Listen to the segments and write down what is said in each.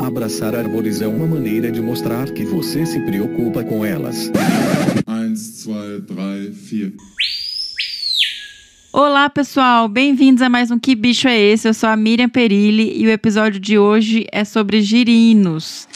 Abraçar árvores é uma maneira de mostrar que você se preocupa com elas. 1, 2, 3, 4. Olá, pessoal! Bem-vindos a mais um Que Bicho é Esse? Eu sou a Miriam Perilli e o episódio de hoje é sobre girinos.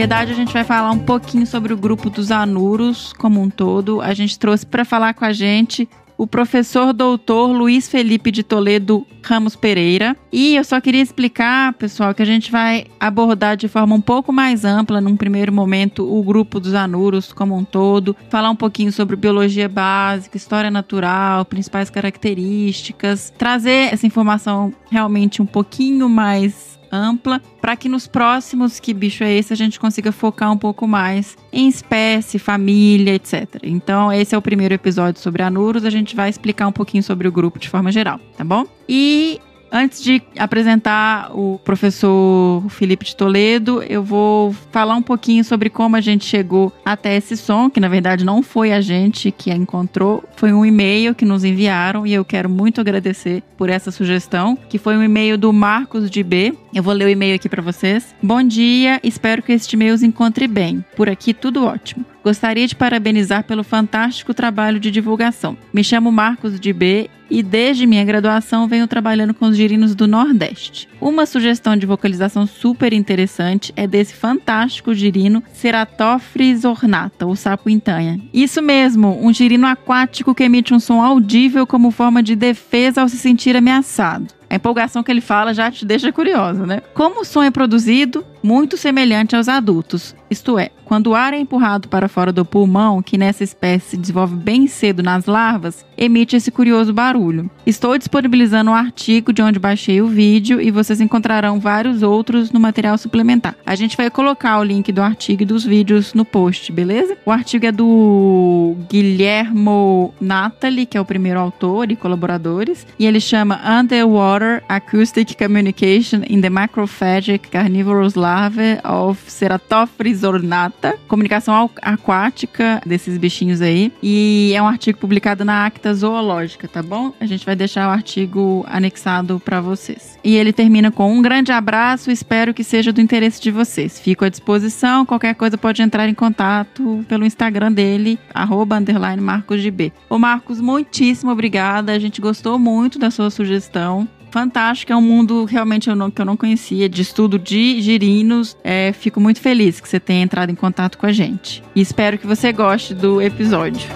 Verdade, a gente vai falar um pouquinho sobre o grupo dos anuros como um todo. A gente trouxe para falar com a gente o professor doutor Luiz Felipe de Toledo Ramos Pereira. E eu só queria explicar, pessoal, que a gente vai abordar de forma um pouco mais ampla, num primeiro momento, o grupo dos anuros como um todo, falar um pouquinho sobre biologia básica, história natural, principais características, trazer essa informação realmente um pouquinho mais ampla, para que nos próximos Que Bicho é Esse a gente consiga focar um pouco mais em espécie, família, etc. Então, esse é o primeiro episódio sobre anuros, a gente vai explicar um pouquinho sobre o grupo de forma geral, tá bom? E Antes de apresentar o professor Felipe de Toledo, eu vou falar um pouquinho sobre como a gente chegou até esse som, que na verdade não foi a gente que a encontrou, foi um e-mail que nos enviaram e eu quero muito agradecer por essa sugestão, que foi um e-mail do Marcos de B. Eu vou ler o e-mail aqui para vocês. Bom dia, espero que este e-mail os encontre bem. Por aqui tudo ótimo. Gostaria de parabenizar pelo fantástico trabalho de divulgação. Me chamo Marcos de B e desde minha graduação venho trabalhando com os girinos do Nordeste. Uma sugestão de vocalização super interessante é desse fantástico girino Ceratophrys ornata, o sapo intanha. Isso mesmo, um girino aquático que emite um som audível como forma de defesa ao se sentir ameaçado. A empolgação que ele fala já te deixa curiosa, né? Como o som é produzido? Muito semelhante aos adultos, isto é, quando o ar é empurrado para fora do pulmão, que nessa espécie se desenvolve bem cedo nas larvas, emite esse curioso barulho. Estou disponibilizando um artigo de onde baixei o vídeo e vocês encontrarão vários outros no material suplementar. A gente vai colocar o link do artigo e dos vídeos no post, beleza? O artigo é do Guilhermo Natali, que é o primeiro autor e colaboradores, e ele chama Underwater Acoustic Communication in the Macrophagic Carnivorous Larvae of Ceratophrys ornata, comunicação aquática desses bichinhos aí, e é um artigo publicado na Acta Zoológica, tá bom? A gente vai deixar o artigo anexado para vocês. E ele termina com um grande abraço, espero que seja do interesse de vocês. Fico à disposição, qualquer coisa pode entrar em contato pelo Instagram dele, arroba, underline Marcos GB. Ô Marcos, muitíssimo obrigada, a gente gostou muito da sua sugestão fantástico, é um mundo realmente eu não, que eu não conhecia, de estudo de girinos. É, fico muito feliz que você tenha entrado em contato com a gente. E espero que você goste do episódio.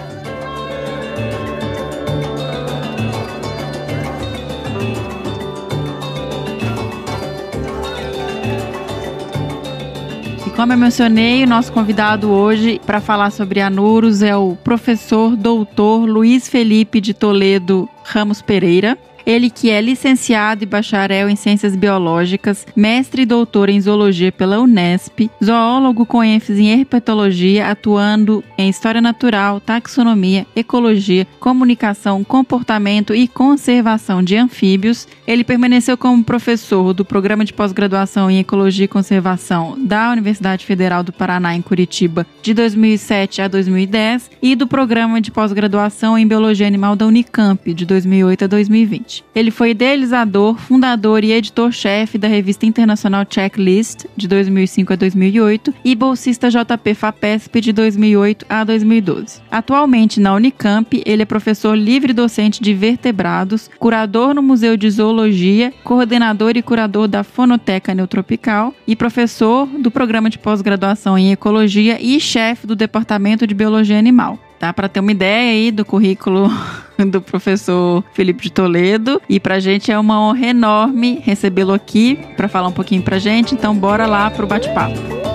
como eu mencionei, o nosso convidado hoje para falar sobre anuros é o professor doutor Luiz Felipe de Toledo Ramos Pereira. Ele que é licenciado e bacharel em Ciências Biológicas, mestre e doutor em Zoologia pela Unesp, zoólogo com ênfase em herpetologia, atuando em História Natural, Taxonomia, Ecologia, Comunicação, Comportamento e Conservação de Anfíbios. Ele permaneceu como professor do Programa de Pós-Graduação em Ecologia e Conservação da Universidade Federal do Paraná, em Curitiba, de 2007 a 2010, e do Programa de Pós-Graduação em Biologia Animal da Unicamp, de 2008 a 2020. Ele foi idealizador, fundador e editor-chefe da revista internacional Checklist de 2005 a 2008 e bolsista JP FAPESP de 2008 a 2012. Atualmente na Unicamp, ele é professor livre docente de vertebrados, curador no Museu de Zoologia, coordenador e curador da Fonoteca Neotropical e professor do programa de pós-graduação em Ecologia e chefe do Departamento de Biologia Animal tá? Para ter uma ideia aí do currículo do professor Felipe de Toledo. E pra gente é uma honra enorme recebê-lo aqui para falar um pouquinho pra gente. Então bora lá pro bate-papo.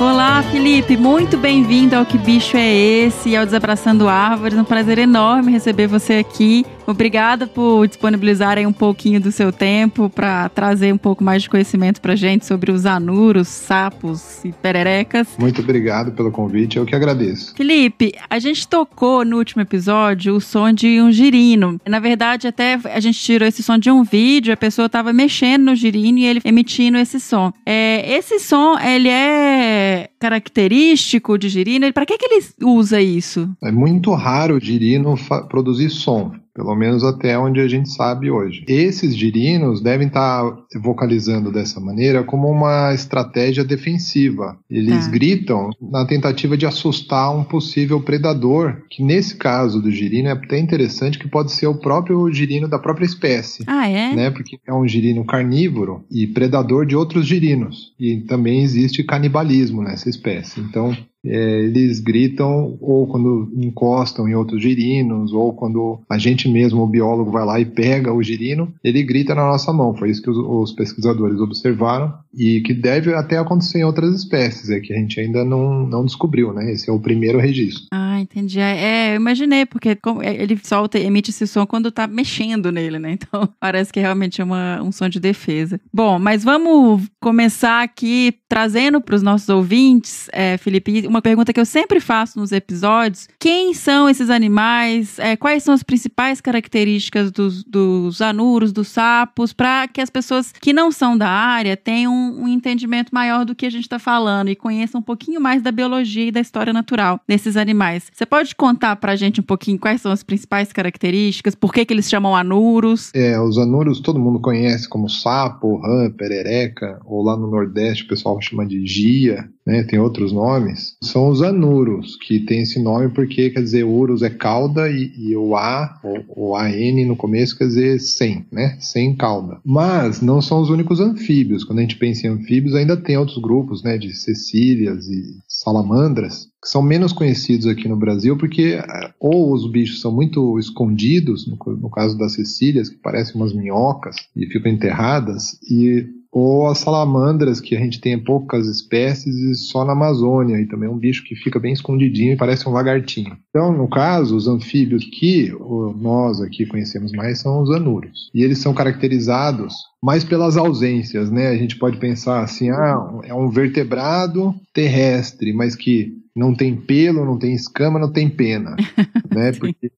Olá, Felipe, muito bem-vindo ao Que Bicho é Esse e ao Desabraçando Árvores. É um prazer enorme receber você aqui. Obrigada por disponibilizar aí um pouquinho do seu tempo para trazer um pouco mais de conhecimento para gente sobre os anuros, sapos e pererecas. Muito obrigado pelo convite, eu que agradeço. Felipe, a gente tocou no último episódio o som de um girino. Na verdade, até a gente tirou esse som de um vídeo, a pessoa estava mexendo no girino e ele emitindo esse som. É, esse som, ele é で característico de girino? Para que, que ele usa isso? É muito raro o girino produzir som pelo menos até onde a gente sabe hoje. Esses girinos devem estar vocalizando dessa maneira como uma estratégia defensiva. Eles ah. gritam na tentativa de assustar um possível predador, que nesse caso do girino é até interessante que pode ser o próprio girino da própria espécie. Ah, é? Né? Porque é um girino carnívoro e predador de outros girinos. E também existe canibalismo nessa espécie. Então, é, eles gritam ou quando encostam em outros girinos, ou quando a gente mesmo, o biólogo, vai lá e pega o girino, ele grita na nossa mão. Foi isso que os, os pesquisadores observaram e que deve até acontecer em outras espécies, é que a gente ainda não, não descobriu, né? Esse é o primeiro registro. Ah, entendi. É, eu imaginei, porque é, ele solta, emite esse som quando tá mexendo nele, né? Então parece que realmente é uma, um som de defesa. Bom, mas vamos começar aqui trazendo para os nossos ouvintes, é, Felipe, uma pergunta que eu sempre faço nos episódios: quem são esses animais? É, quais são as principais características dos, dos anuros, dos sapos, para que as pessoas que não são da área tenham um, um entendimento maior do que a gente está falando e conheçam um pouquinho mais da biologia e da história natural desses animais. Você pode contar para a gente um pouquinho quais são as principais características, por que, que eles chamam anuros? É, os anuros todo mundo conhece como sapo, rã, perereca, ou lá no Nordeste o pessoal chama de gia, né, tem outros nomes, são os anuros, que tem esse nome porque, quer dizer, urus é cauda e, e o A, o, o AN no começo quer dizer sem, né, sem cauda. Mas não são os únicos anfíbios, quando a gente pensa em anfíbios ainda tem outros grupos, né, de cecílias e salamandras, que são menos conhecidos aqui no Brasil, porque eh, ou os bichos são muito escondidos, no, no caso das cecílias, que parecem umas minhocas e ficam enterradas, e ou as salamandras, que a gente tem poucas espécies e só na Amazônia, e também é um bicho que fica bem escondidinho e parece um lagartinho. Então, no caso, os anfíbios que nós aqui conhecemos mais são os anuros. E eles são caracterizados mais pelas ausências, né? A gente pode pensar assim, ah, é um vertebrado terrestre, mas que não tem pelo, não tem escama, não tem pena, né? Porque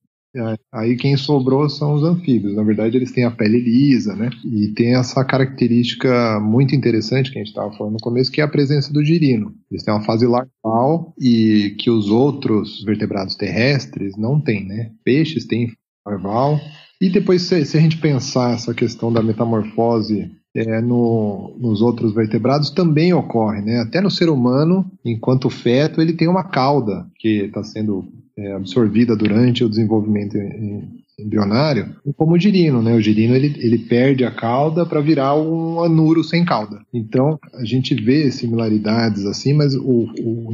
aí quem sobrou são os anfíbios. Na verdade, eles têm a pele lisa, né? E tem essa característica muito interessante que a gente estava falando no começo, que é a presença do girino. Eles têm uma fase larval e que os outros vertebrados terrestres não têm, né? Peixes têm larval. E depois, se, se a gente pensar essa questão da metamorfose é, no, nos outros vertebrados também ocorre, né? Até no ser humano, enquanto feto, ele tem uma cauda que está sendo é, absorvida durante o desenvolvimento embrionário, como o girino, né? O girino ele, ele perde a cauda para virar um anuro sem cauda. Então a gente vê similaridades assim, mas o, o,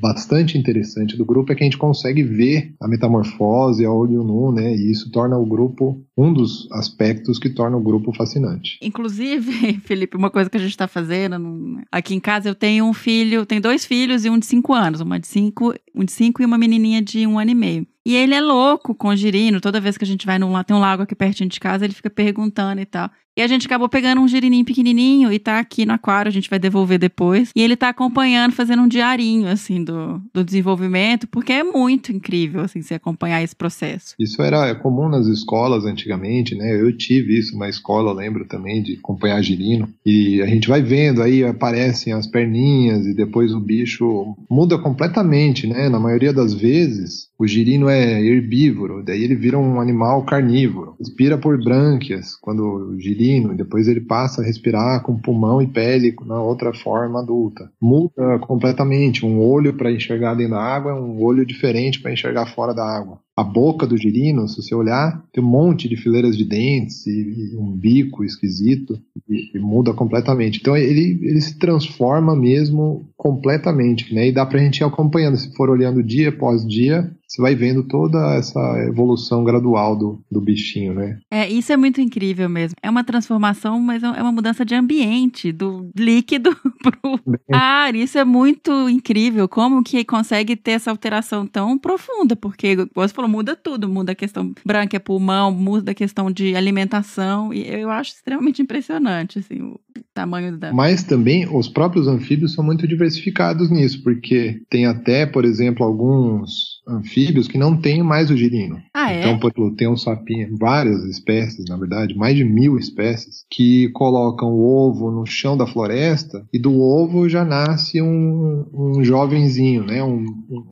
bastante interessante do grupo é que a gente consegue ver a metamorfose a olho nu, né? E isso torna o grupo um dos aspectos que torna o grupo fascinante. Inclusive, Felipe, uma coisa que a gente está fazendo aqui em casa, eu tenho um filho, tenho dois filhos e um de cinco anos, uma de cinco, um de cinco e uma menininha de um ano e meio. E ele é louco com o girino. Toda vez que a gente vai num tem um lago aqui pertinho de casa, ele fica perguntando e tal. E a gente acabou pegando um girininho pequenininho e tá aqui no aquário, a gente vai devolver depois. E ele tá acompanhando, fazendo um diarinho, assim, do, do desenvolvimento, porque é muito incrível, assim, você acompanhar esse processo. Isso era é comum nas escolas antigamente, né? Eu tive isso na escola, lembro também de acompanhar girino. E a gente vai vendo, aí aparecem as perninhas e depois o bicho muda completamente, né? Na maioria das vezes, o girino é herbívoro, daí ele vira um animal carnívoro. Respira por brânquias, quando o girino, depois ele passa a respirar com pulmão e pele na outra forma adulta. Muda completamente, um olho para enxergar dentro da água é um olho diferente para enxergar fora da água a boca do girino, se você olhar, tem um monte de fileiras de dentes e, e um bico esquisito e, e, muda completamente. Então ele, ele se transforma mesmo completamente, né? E dá pra gente ir acompanhando, se for olhando dia após dia, você vai vendo toda essa evolução gradual do, do bichinho, né? É, isso é muito incrível mesmo. É uma transformação, mas é uma mudança de ambiente, do líquido pro ar. Isso é muito incrível. Como que consegue ter essa alteração tão profunda? Porque, você falou, muda tudo. Muda a questão branca, é pulmão, muda a questão de alimentação. E eu acho extremamente impressionante, assim, tamanho da... Mas também os próprios anfíbios são muito diversificados nisso, porque tem até, por exemplo, alguns anfíbios que não têm mais o girino. Ah, é? Então, por exemplo, tem um sapinho, várias espécies, na verdade, mais de mil espécies, que colocam o ovo no chão da floresta e do ovo já nasce um, um jovenzinho, né? Um,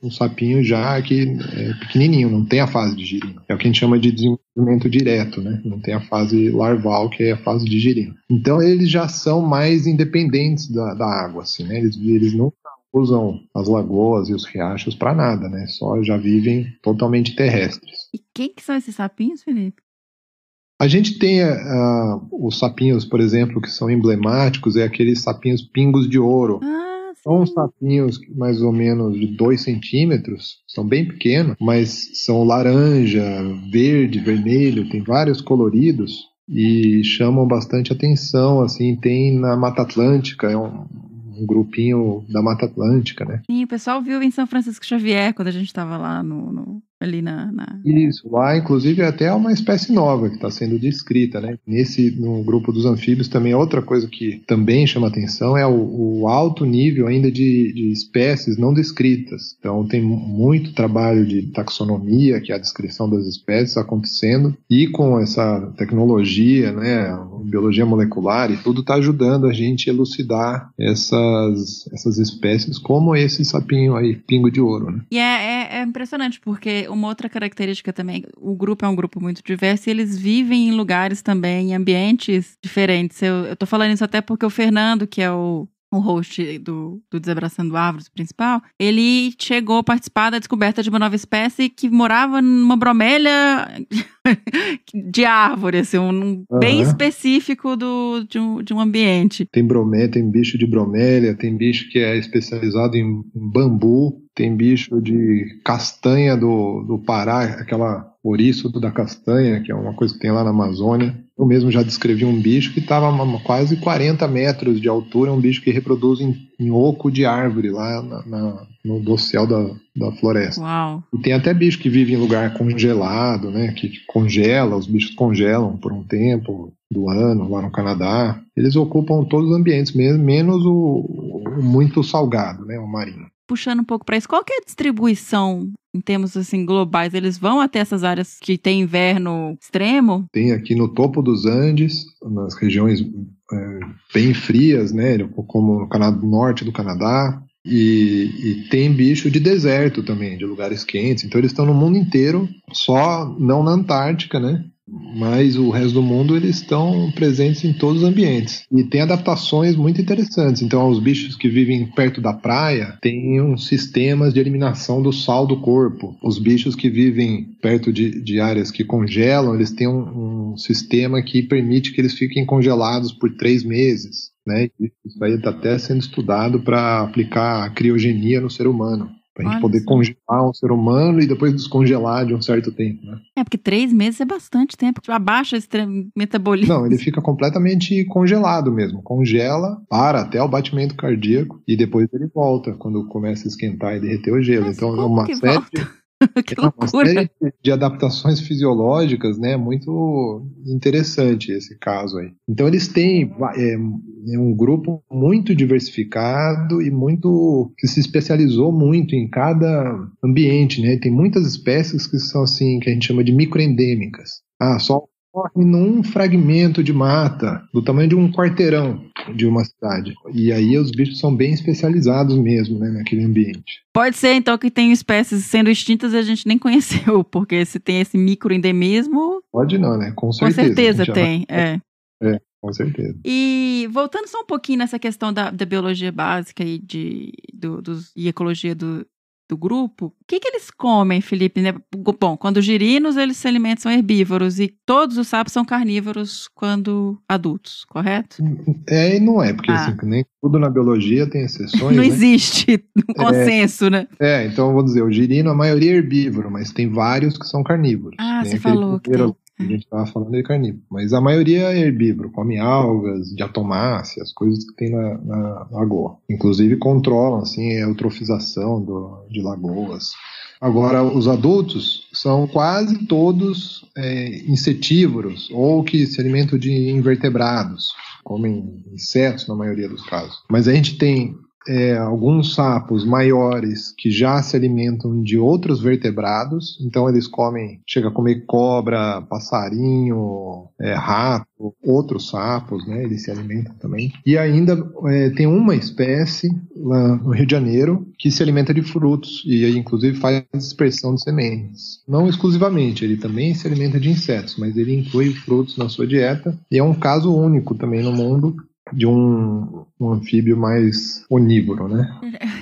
um, sapinho já que é pequenininho, não tem a fase de girino. É o que a gente chama de desenvolvimento direto, né? Não tem a fase larval, que é a fase de girino. Então, eles já são mais independentes da, da água, assim, né? Eles, eles não usam as lagoas e os riachos para nada, né? Só já vivem totalmente terrestres. E quem que são esses sapinhos, Felipe? A gente tem uh, os sapinhos, por exemplo, que são emblemáticos, é aqueles sapinhos pingos de ouro. Ah, São sapinhos mais ou menos de 2 centímetros, são bem pequenos, mas são laranja, verde, vermelho, tem vários coloridos e chamam bastante atenção. Assim, tem na Mata Atlântica, é um, um grupinho da Mata Atlântica, né? Sim, o pessoal viu em São Francisco Xavier quando a gente estava lá no, no- ali na, na- Isso, lá inclusive até é uma espécie nova que está sendo descrita, né? Nesse, no grupo dos anfíbios também outra coisa que também chama atenção é o, o alto nível ainda de, de espécies não descritas. Então tem mu- muito trabalho de taxonomia, que é a descrição das espécies acontecendo, e com essa tecnologia, né, biologia molecular e tudo está ajudando a gente a elucidar essas, essas espécies como esse sapinho aí, pingo de ouro, né? E é, é- é impressionante, porque uma outra característica também, o grupo é um grupo muito diverso e eles vivem em lugares também, em ambientes diferentes. Eu, eu tô falando isso até porque o Fernando, que é o, o host do, do Desabraçando Árvores principal, ele chegou a participar da descoberta de uma nova espécie que morava numa bromélia de árvore, assim, um, bem Aham. específico do, de, um, de um ambiente. Tem bromé, tem bicho de bromélia, tem bicho que é especializado em, em bambu, tem bicho de castanha do, do Pará, aquela ouriço da castanha, que é uma coisa que tem lá na Amazônia. Eu mesmo já descrevi um bicho que estava a quase 40 metros de altura, um bicho que reproduz em, em oco de árvore lá na- na- no dossel da, da floresta. Uau. E tem até bicho que vive em lugar congelado, né? Que congela, os bichos congelam por um tempo do ano lá no Canadá. Eles ocupam todos os ambientes, menos o, o muito salgado, né? O marinho. Puxando um pouco para isso, qual que é a distribuição em termos assim globais? Eles vão até essas áreas que tem inverno extremo? Tem aqui no topo dos Andes, nas regiões é, bem frias, né? Como no Canadá, norte do Canadá. E, e tem bicho de deserto também, de lugares quentes. Então eles estão no mundo inteiro, só não na Antártica, né? Mas o resto do mundo eles estão presentes em todos os ambientes. E tem adaptações muito interessantes. Então, os bichos que vivem perto da praia têm uns sistemas de eliminação do sal do corpo. Os bichos que vivem perto de, de áreas que congelam, eles têm um, um sistema que permite que eles fiquem congelados por três meses. Né? Isso aí está até sendo estudado para aplicar criogenia no ser humano. Para a gente Olha poder só. congelar um ser humano e depois descongelar de um certo tempo. Né? É, porque três meses é bastante tempo. Abaixa esse metabolismo. Não, ele fica completamente congelado mesmo. Congela, para até o batimento cardíaco e depois ele volta quando começa a esquentar e derreter o gelo. Mas então é uma série, volta? que é loucura. de adaptações fisiológicas, né? Muito interessante esse caso aí. Então eles têm é, é um grupo muito diversificado e muito que se especializou muito em cada ambiente, né? Tem muitas espécies que são assim que a gente chama de microendêmicas. Ah, só ocorre num fragmento de mata do tamanho de um quarteirão de uma cidade. E aí os bichos são bem especializados mesmo, né, naquele ambiente. Pode ser, então, que tem espécies sendo extintas e a gente nem conheceu, porque se tem esse microendemismo, Pode não, né? Com com certeza. certeza A gente já- tem. É. Com certeza. E voltando só um pouquinho nessa questão da, da biologia básica e, de, do, dos, e ecologia do, do grupo, o que, que eles comem, Felipe? Né? Bom, quando girinos, eles se alimentam são herbívoros e todos os sapos são carnívoros quando adultos, correto? É e não é, porque Ah. assim, nem tudo na biologia tem exceções, Não né? existe um consenso, né? É, então vou dizer, o girino, a maioria é herbívoro, mas tem vários que são carnívoros. Ah, Tem você falou que tem. A gente estava falando é carnívoro. Mas a maioria é herbívoro, come algas, diatomáceas, coisas que tem na, na lagoa. Inclusive controlam assim, a eutrofização do, de lagoas. Agora, os adultos são quase todos é, insetívoros ou que se alimentam de invertebrados, comem insetos na maioria dos casos. Mas a gente tem é, alguns sapos maiores que já se alimentam de outros vertebrados, então eles comem, chega a comer cobra, passarinho, é, rato, outros sapos, né? Eles se alimentam também. E ainda é, tem uma espécie lá no Rio de Janeiro que se alimenta de frutos e inclusive faz dispersão de sementes. Não exclusivamente, ele também se alimenta de insetos, mas ele inclui frutos na sua dieta e é um caso único também no mundo de um, um anfíbio mais onívoro, né?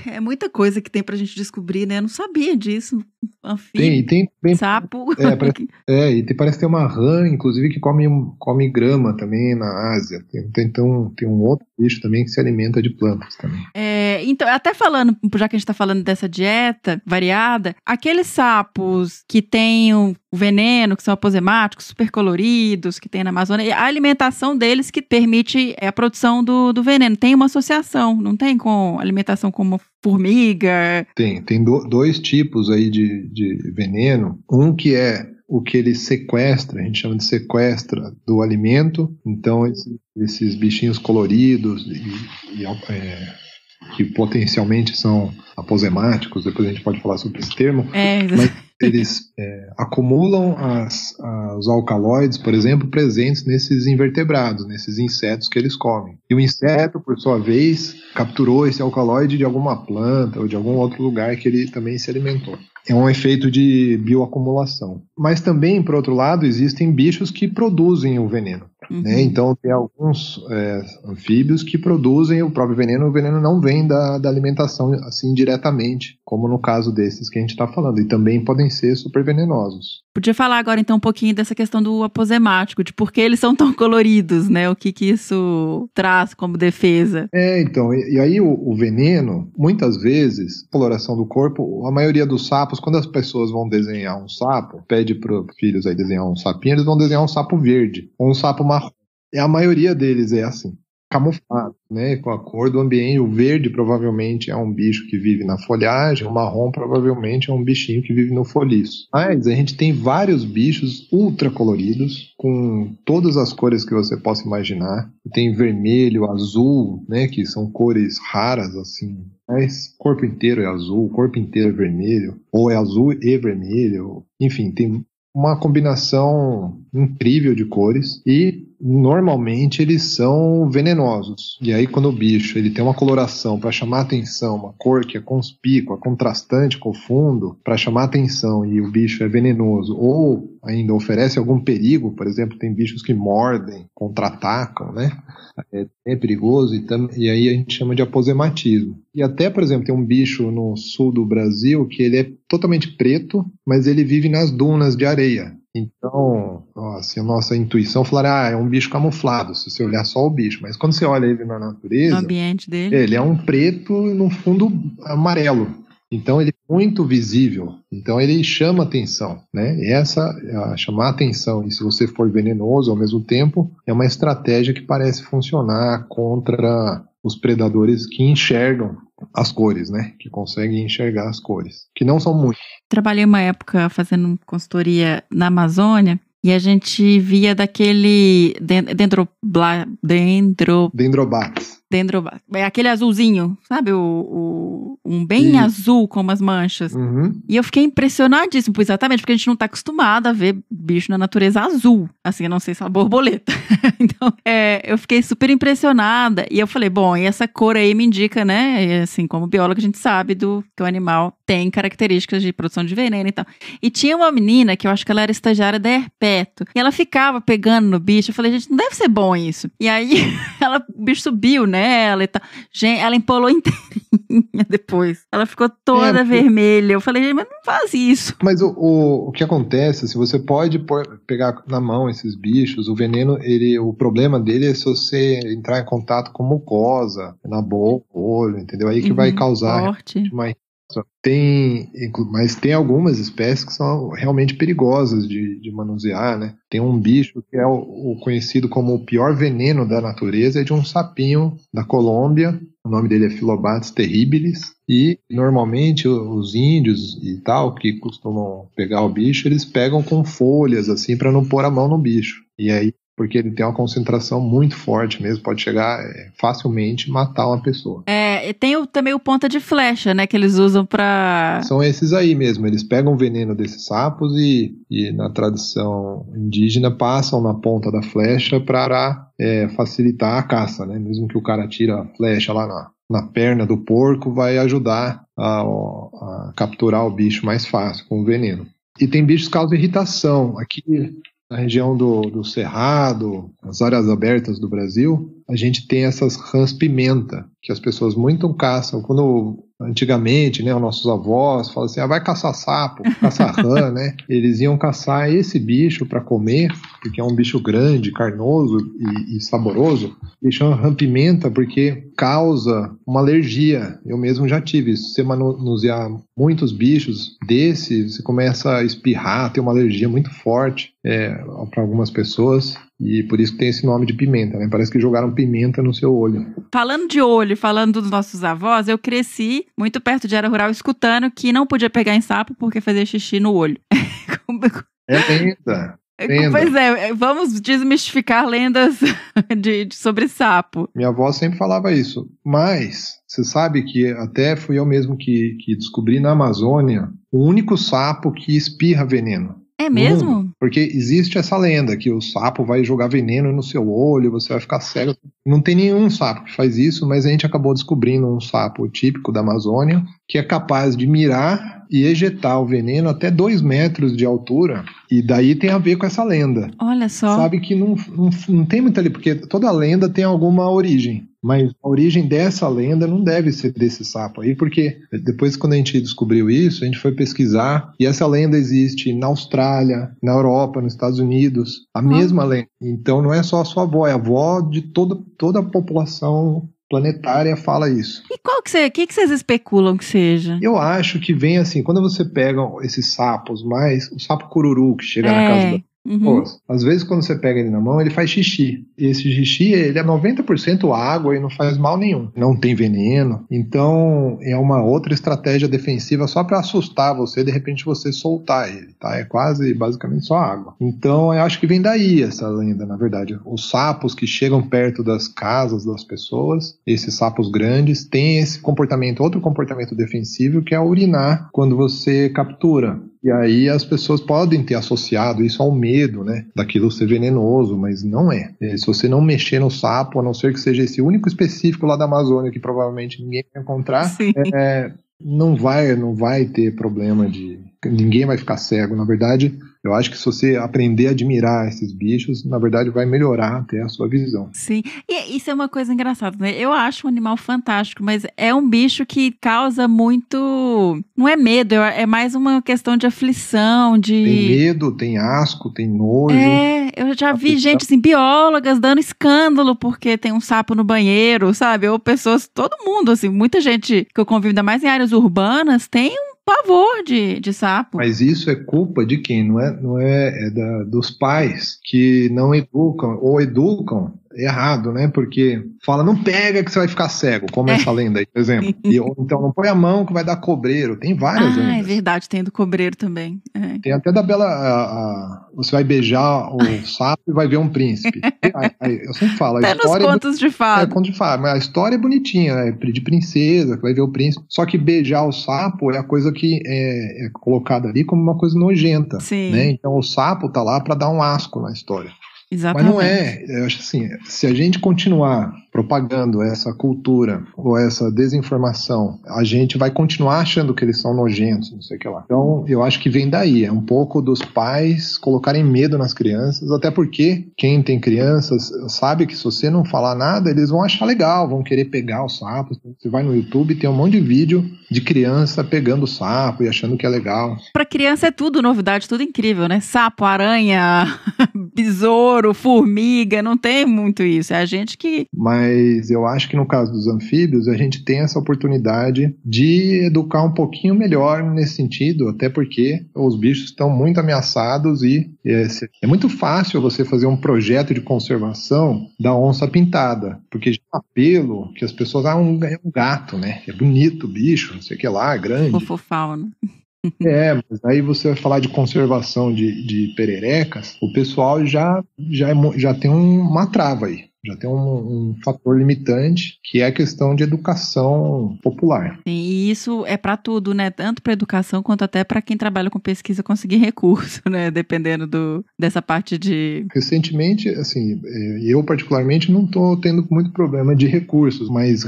É muita coisa que tem pra gente descobrir, né? Eu não sabia disso. Tem, Anfíbio, e tem, tem sapo. É, parece- É, e tem- parece ter uma rã, inclusive, que come, come grama também na Ásia. Tem, tem, tem um, tem um outro bicho também que se alimenta de plantas também. É, então, até falando, já que a gente tá falando dessa dieta variada, aqueles sapos que têm o veneno, que são aposemáticos, super coloridos, que tem na Amazônia, a alimentação deles que permite é, a produção do, do veneno. Tem uma associação, não tem com alimentação como formiga. Tem, tem do- dois tipos aí de, de veneno. Um que é o que ele sequestra, a gente chama de sequestra do alimento. Então, esse- esses bichinhos coloridos e, e, é, que potencialmente são aposemáticos, depois a gente pode falar sobre esse termo, É, Mas eles é, acumulam as- os alcaloides, por exemplo, presentes nesses invertebrados, nesses insetos que eles comem. E o inseto, por sua vez, capturou esse alcaloide de alguma planta ou de algum outro lugar que ele também se alimentou. É um efeito de bioacumulação. Mas também, por outro lado, existem bichos que produzem o veneno. Uhum. né? Então, tem alguns é, anfíbios que produzem o próprio veneno. O veneno não vem da, da alimentação assim diretamente, como no caso desses que a gente está falando. E também podem ser super venenosos. Podia falar agora então um pouquinho dessa questão do aposemático, de por que eles são tão coloridos, né? O que que isso traz como defesa. É, então, e, e aí o, o veneno, muitas vezes, coloração do corpo, a maioria dos sapos, quando as pessoas vão desenhar um sapo, pede para os filhos aí desenhar um sapinho, eles vão desenhar um sapo verde ou um sapo marrom. E a maioria deles é assim, camuflado, né, com a cor do ambiente. O verde provavelmente é um bicho que vive na folhagem, o marrom provavelmente é um bichinho que vive no foliço. Mas a gente tem vários bichos ultra coloridos, com todas as cores que você possa imaginar. Tem vermelho, azul, né, que são cores raras assim. Mas o corpo inteiro é azul, o corpo inteiro é vermelho, ou é azul e vermelho. Enfim, tem uma combinação incrível de cores e normalmente eles são venenosos. E aí quando o bicho ele tem uma coloração para chamar atenção, uma cor que é conspícua, contrastante com o fundo, para chamar atenção e o bicho é venenoso ou ainda oferece algum perigo, por exemplo, tem bichos que mordem, contra-atacam, né? É, é perigoso e, tam, e aí a gente chama de aposematismo. E até, por exemplo, tem um bicho no sul do Brasil que ele é totalmente preto, mas ele vive nas dunas de areia. Então, assim, a nossa intuição falar, ah, é um bicho camuflado, se você olhar só o bicho. Mas quando você olha ele na No natureza, ambiente dele. ele é um preto no fundo amarelo. Então ele é muito visível. Então ele chama atenção, né? E essa a chamar atenção e se você for venenoso ao mesmo tempo é uma estratégia que parece funcionar contra os predadores que enxergam as cores, né? Que conseguem enxergar as cores, que não são muitos. Trabalhei uma época fazendo consultoria na Amazônia e a gente via daquele den- dendrobla, dendro, Dendrobates. Dendroba, é aquele azulzinho, sabe? O, o- um bem Isso. azul com umas manchas. Uhum. E eu fiquei impressionadíssimo, exatamente, porque a gente não tá acostumado a ver bicho na natureza azul. Assim, eu não sei se é borboleta. então, é, eu fiquei super impressionada. E eu falei, bom, e essa cor aí me indica, né? e, Assim, como biólogo, a gente sabe do que o animal tem características de produção de veneno e tal. E tinha uma menina que eu acho que ela era estagiária da Herpeto. E ela ficava pegando no bicho. Eu falei, gente, não deve ser bom isso. E aí, ela, o bicho subiu nela e tal. Gente, ela empolou inteirinha. depois. Ela ficou toda É, vermelha. Eu falei, mas não faz isso. Mas o, o, o que acontece, se você pode pôr- pegar na mão esses bichos, o veneno, ele, o problema dele é se você entrar em contato com mucosa, na boca, olho, entendeu? Aí que vai Uhum, causar Forte. uma tem, mas tem algumas espécies que são realmente perigosas de, de manusear, né? Tem um bicho que é o, o conhecido como o pior veneno da natureza, é de um sapinho da Colômbia. O nome dele é Philobates terribilis. E normalmente os índios e tal que costumam pegar o bicho, eles pegam com folhas assim para não pôr a mão no bicho. E aí porque ele tem uma concentração muito forte mesmo, pode chegar é, facilmente matar uma pessoa. É, e tem o- também o ponta de flecha, né? Que eles usam pra. São esses aí mesmo. Eles pegam o veneno desses sapos e, e na tradição indígena passam na ponta da flecha para facilitar a caça, né? Mesmo que o cara tira a flecha lá na, na perna do porco, vai ajudar a, a capturar o bicho mais fácil com o veneno. E tem bichos que causam irritação. Aqui na região do, do Cerrado, nas áreas abertas do Brasil, a gente tem essas rãs pimenta, que as pessoas muito caçam. Quando antigamente, né, os nossos avós falavam assim, ah, vai caçar sapo, caçar rã, né? Eles iam caçar esse bicho para comer, porque é um bicho grande, carnoso e, e saboroso. E chama rã pimenta porque causa uma alergia. Eu mesmo já tive isso. Se você manusear muitos bichos desse, você começa a espirrar, tem uma alergia muito forte é, para algumas pessoas. E por isso que tem esse nome de pimenta, né? Parece que jogaram pimenta no seu olho. Falando de olho, falando dos nossos avós, eu cresci muito perto de área rural escutando que não podia pegar em sapo porque fazia xixi no olho. É lenda. Lenda. pois é, vamos desmistificar lendas de, de- sobre sapo. Minha avó sempre falava isso. Mas você sabe que até fui eu mesmo que, que descobri na Amazônia o único sapo que espirra veneno. É mesmo? Hum, Porque existe essa lenda que o sapo vai jogar veneno no seu olho, você vai ficar cego. Não tem nenhum sapo que faz isso, mas a gente acabou descobrindo um sapo típico da Amazônia que é capaz de mirar e ejetar o veneno até dois metros de altura. E daí tem a ver com essa lenda. Olha só. Sabe que não, não, não tem muito ali, porque toda lenda tem alguma origem. Mas a origem dessa lenda não deve ser desse sapo aí, porque depois, quando a gente descobriu isso, a gente foi pesquisar e essa lenda existe na Austrália, na Europa, nos Estados Unidos, a mesma lenda. Então não é só a sua avó, é a avó de toda, toda a população planetária fala isso. E qual que você, que, que vocês especulam que seja? Eu acho que vem assim, quando você pega esses sapos mais, o sapo cururu que chega na casa da Uhum. pessoas. Às vezes, quando você pega ele na mão, ele faz xixi. E esse xixi, ele é 90% água e não faz mal nenhum. Não tem veneno. Então, é uma outra estratégia defensiva só para assustar você, de repente você soltar ele, tá? É quase, basicamente, só água. Então, eu acho que vem daí essa lenda, na verdade. Os sapos que chegam perto das casas das pessoas, esses sapos grandes, têm esse comportamento, outro comportamento defensivo, que é urinar quando você captura. E aí as pessoas podem ter associado isso ao medo, né? Daquilo ser venenoso, mas não é. É, Se você não mexer no sapo, a não ser que seja esse único específico lá da Amazônia, que provavelmente ninguém vai encontrar, é, não vai, não vai ter problema de. Ninguém vai ficar cego. Na verdade, eu acho que se você aprender a admirar esses bichos, na verdade vai melhorar até a sua visão. Sim. E isso é uma coisa engraçada, né? Eu acho um animal fantástico, mas é um bicho que causa muito. Não é medo, é mais uma questão de aflição, de. Tem medo, tem asco, tem nojo. É, eu já vi Aflição. gente, assim, biólogas dando escândalo porque tem um sapo no banheiro, sabe? Ou pessoas, todo mundo, assim, muita gente que eu convivo, ainda mais em áreas urbanas, tem um pavor de, de sapo. Mas isso é culpa de quem? Não é, não é, é da- dos pais que não educam ou educam errado, né? Porque fala, não pega que você vai ficar cego, como essa lenda aí, por exemplo. E, ou então não põe a mão que vai dar cobreiro. Tem várias ah, é lendas. verdade, tem do cobreiro também. É. Tem até da Bela. a- a- você vai beijar o sapo e vai ver um príncipe. Eu sempre falo, Até nos é contos de É, fada. conto de fada, mas a história é bonitinha, é de princesa, que vai ver o príncipe. Só que beijar o sapo é a coisa que é, é colocada ali como uma coisa nojenta. Sim. Né? Então o sapo tá lá para dar um asco na história. Exatamente. Mas não é. Eu acho assim, se a gente continuar propagando essa cultura ou essa desinformação, a gente vai continuar achando que eles são nojentos, não sei o que lá. Então, eu acho que vem daí, é um pouco dos pais colocarem medo nas crianças, até porque quem tem crianças sabe que se você não falar nada, eles vão achar legal, vão querer pegar os sapos. Você vai no YouTube, tem um monte de vídeo de criança pegando sapo e achando que é legal. Para criança é tudo novidade, tudo incrível, né? Sapo, aranha, besouro, formiga, não tem muito isso. É a gente que. Mas eu acho que no caso dos anfíbios, a gente tem essa oportunidade de educar um pouquinho melhor nesse sentido, até porque os bichos estão muito ameaçados e é, é muito fácil você fazer um projeto de conservação da onça pintada, porque já é pelo que as pessoas ah, um, é um gato, né? É bonito o bicho, não sei o que lá, grande. Fofofauna. É, mas aí você vai falar de conservação de, de pererecas, o pessoal já, já, é, já tem uma trava aí já tem um, um, fator limitante que é a questão de educação popular. Sim, e isso é para tudo, né? Tanto para educação quanto até para quem trabalha com pesquisa conseguir recurso, né? Dependendo do, dessa parte de. Recentemente, assim, é, eu particularmente não estou tendo muito problema de recursos, mas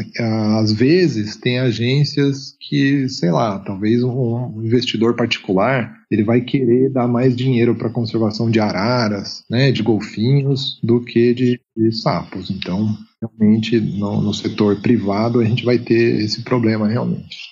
às vezes tem agências que, sei lá, talvez um investidor particular ele vai querer dar mais dinheiro para conservação de araras, né, de golfinhos, do que de, de sapos. Então, realmente, no, no setor privado, a gente vai ter esse problema realmente.